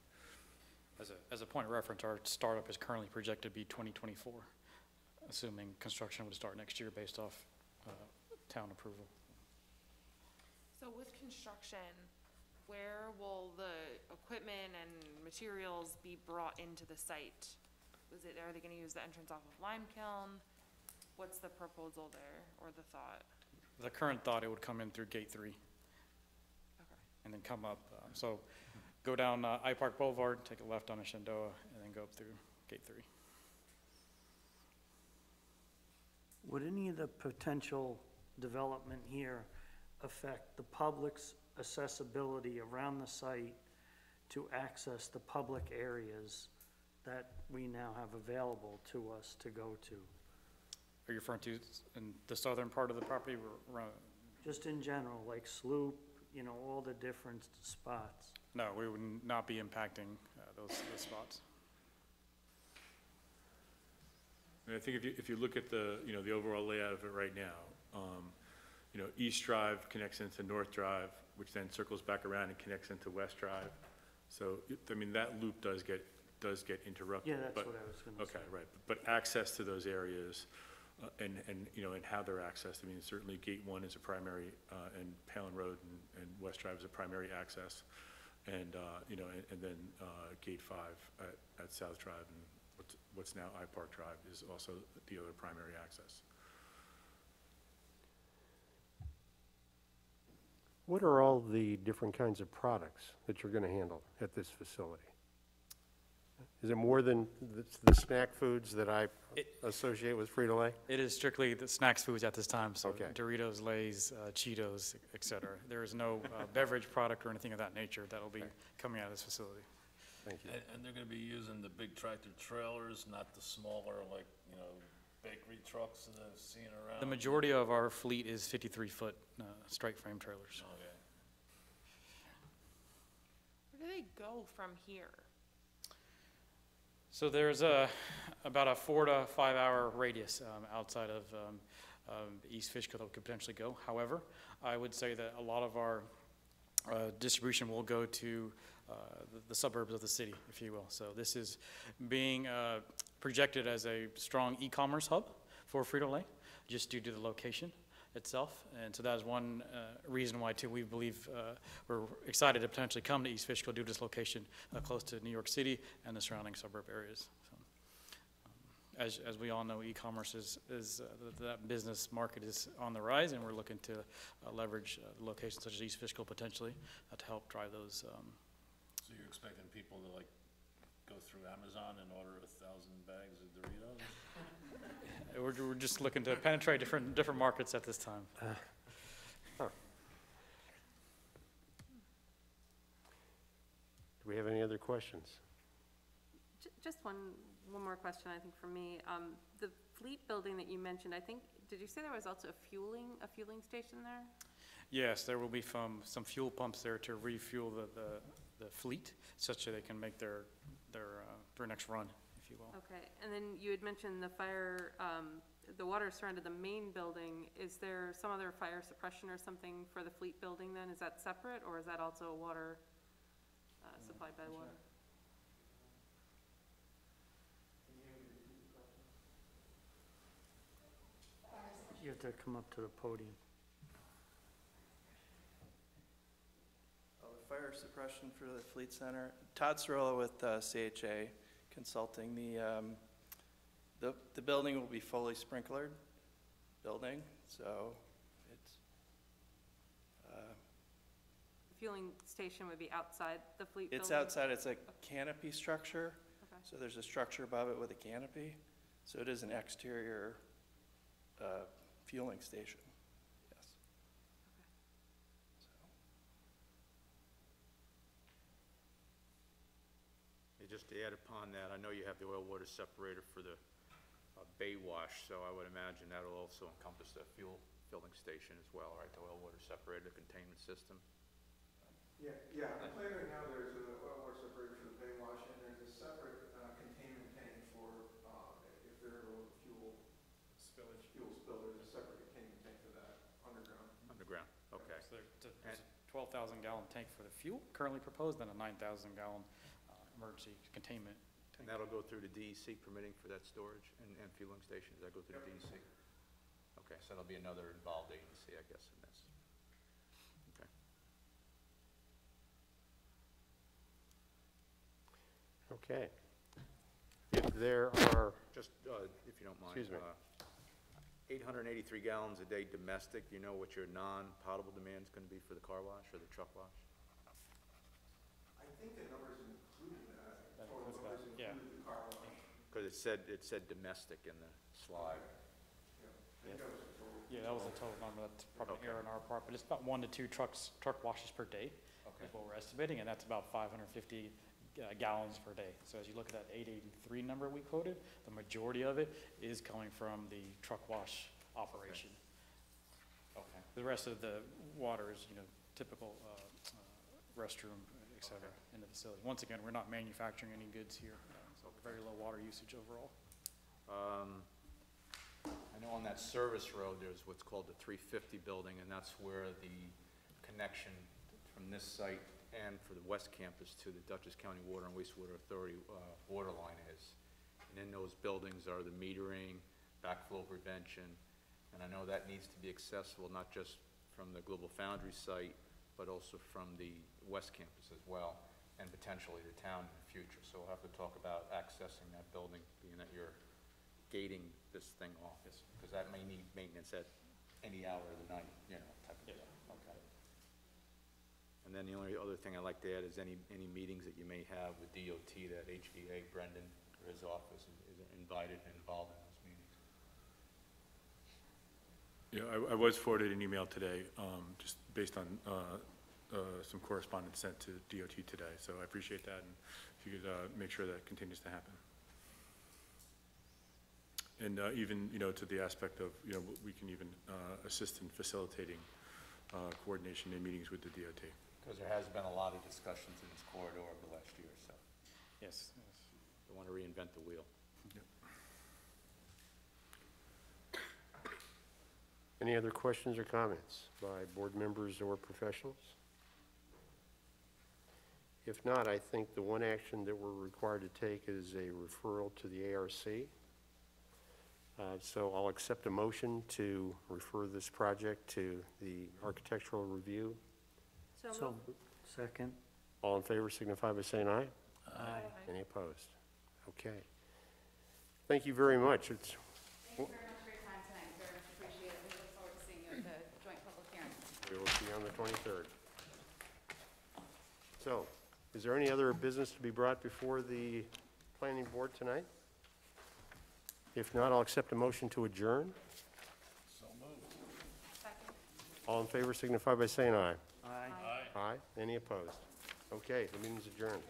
As a, as a point of reference, our startup is currently projected to be 2024, assuming construction would start next year based off uh, town approval. So with construction, where will the equipment and materials be brought into the site? Was it, are they gonna use the entrance off of Lime Kiln? What's the proposal there, or the thought? The current thought, it would come in through Gate 3 Okay. and then come up. um, So go down uh, iPark Boulevard, take a left on Shenandoah, and then go up through Gate 3. Would any of the potential development here affect the public's accessibility around the site to access the public areas that we now have available to us to go to? Are you referring to in the southern part of the property? Just in general, like Sloop, you know, all the different spots. No, we would not be impacting uh, those those spots. And I think if you, if you look at the, you know, the overall layout of it right now, um, you know, East Drive connects into North Drive, which then circles back around and connects into West Drive. So, it- I mean, that loop does get, does get interrupted. Yeah, that's but- what I was gonna say. Okay, right, but access to those areas, uh, and, and, you know, and how they're accessed, I mean, certainly Gate One is a primary, uh, and Palin Road and, and West Drive is a primary access. And, uh, you know, and, and then, uh, Gate Five at, at South Drive and what's, what's now I Park Drive is also the other primary access. What are all the different kinds of products that you're going to handle at this facility? Is it more than the the snack foods that I It- associate with Frito-Lay? It is strictly the snacks foods at this time, so Okay. Doritos, Lay's, uh, Cheetos, et cetera. There is no uh, beverage product or anything of that nature that'll be coming out of this facility. Thank you. And, and they're gonna be using the big tractor trailers, not the smaller, like, you know, bakery trucks that I've seen around? The majority of our fleet is 53-foot strike frame trailers. Okay. Where do they go from here? So there's a, about a four to five hour radius um, outside of um, um, East Fishkill that could potentially go. However, I would say that a lot of our uh, distribution will go to uh, the- the suburbs of the city, if you will. So this is being uh, projected as a strong e-commerce hub for Frito-Lay, just due to the location. Itself. And so that is one uh, reason why, too, we believe uh, we're excited to potentially come to East Fishkill due to this location uh, close to New York City and the surrounding suburb areas. So, um, As, as we all know, e-commerce is, is, uh, th- that business market is on the rise, and we're looking to uh, leverage uh, locations such as East Fishkill potentially to help drive those um, So you're expecting people to like go through Amazon and order a thousand bags of Doritos? We're, we're just looking to penetrate different, different markets at this time. Do we have any other questions? J- Just one, one more question, I think, for me. Um, The fleet building that you mentioned, I think, did you say there was also a fueling, a fueling station there? Yes, there will be some, some fuel pumps there to refuel the, the, the fleet, such that they can make their, their, uh, their next run, if you will. Okay, and then you had mentioned the fire, um, the water surrounded the main building. Is there some other fire suppression or something for the fleet building then? Is that separate, or is that also water, uh, supplied by water? You have to come up to the podium. Uh, the Fire suppression for the Fleet Center. Todd Cirillo with uh, CHA Consulting. The, um, the, the building will be fully sprinklered building, so it's, uh, The fueling station would be outside the fleet building? it's outside, it's a canopy structure. Okay. So there's a structure above it with a canopy. So it is an exterior uh, fueling station, yes. Yeah, Just to add upon that, I know you have the oil water separator for the uh, bay wash, so I would imagine that'll also encompass the fuel filling station as well, right? The oil water separator containment system? Yeah, yeah, the plan right now, there's a oil water separator for the bay wash, and there's a separate uh, containment tank for, uh, if there were fuel spillage, fuel spill, there's a separate containment tank for that underground. Underground, okay. So there- it's a- there's a 12,000 gallon tank for the fuel currently proposed, and a 9,000 gallon emergency containment. And that'll go through the DEC permitting for that storage and, and fueling station, does that go through the DEC? Okay, so that'll be another involved agency, I guess, in this. Okay. Okay. If there are, Just, uh, if you don't mind. Excuse me. uh, 883 gallons a day domestic, do you know what your non-potable demand is going to be for the car wash or the truck wash? I think the numbers included that, That total includes numbers that, yeah. included the car wash. Because it said, it said domestic in the slide. Yeah, that was the total. Yeah, that was a total number, that's probably Okay. error on our part, but it's about one to two trucks, truck washes per day. Okay. Is what we're estimating, and that's about five hundred and fifty uh, gallons per day. So as you look at that eight eighty-three number we quoted, the majority of it is coming from the truck wash operation. Okay. The rest of the water is, you know, typical uh, uh, restroom, et cetera, in the facility. Once again, we're not manufacturing any goods here, so very low water usage overall. Um, I know on that service road, there's what's called the 350 building, and that's where the connection from this site and for the west campus to the Dutchess County Water and Wastewater Authority uh, water line is. And in those buildings are the metering, backflow prevention, and I know that needs to be accessible not just from the Global Foundry site, but also from the west campus as well, and potentially the town in the future. So we'll have to talk about accessing that building, being that you're gating this thing off, because that may need maintenance at any hour of the night, you know, type of thing. Okay. And then the only other thing I'd like to add is any, any meetings that you may have with DOT, that HVA, Brendan, or his office is is invited and involved in those meetings. Yeah, I, I was forwarded an email today, um, just based on, uh, uh, some correspondence sent to DOT today, so I appreciate that, and if you could, uh, make sure that continues to happen. And, uh, even, you know, to the aspect of, you know, we can even, uh, assist in facilitating, uh, coordination in meetings with the DOT. Because there has been a lot of discussions in this corridor over the last year, or so Yes, yes. don't want to reinvent the wheel. Any other questions or comments by board members or professionals? If not, I think the one action that we're required to take is a referral to the ARB Uh, So I'll accept a motion to refer this project to the architectural review. So, second. All in favor signify by saying aye. Aye. Any opposed? Okay. Thank you very much. It's, Thank you very much for your time tonight, very much appreciate it. We look forward to seeing you at the joint public hearing. We will see you on the 23rd. So, is there any other business to be brought before the planning board tonight? If not, I'll accept a motion to adjourn. So moved. Second. All in favor signify by saying aye. Aye. Aye. Any opposed? Okay, the meeting's adjourned.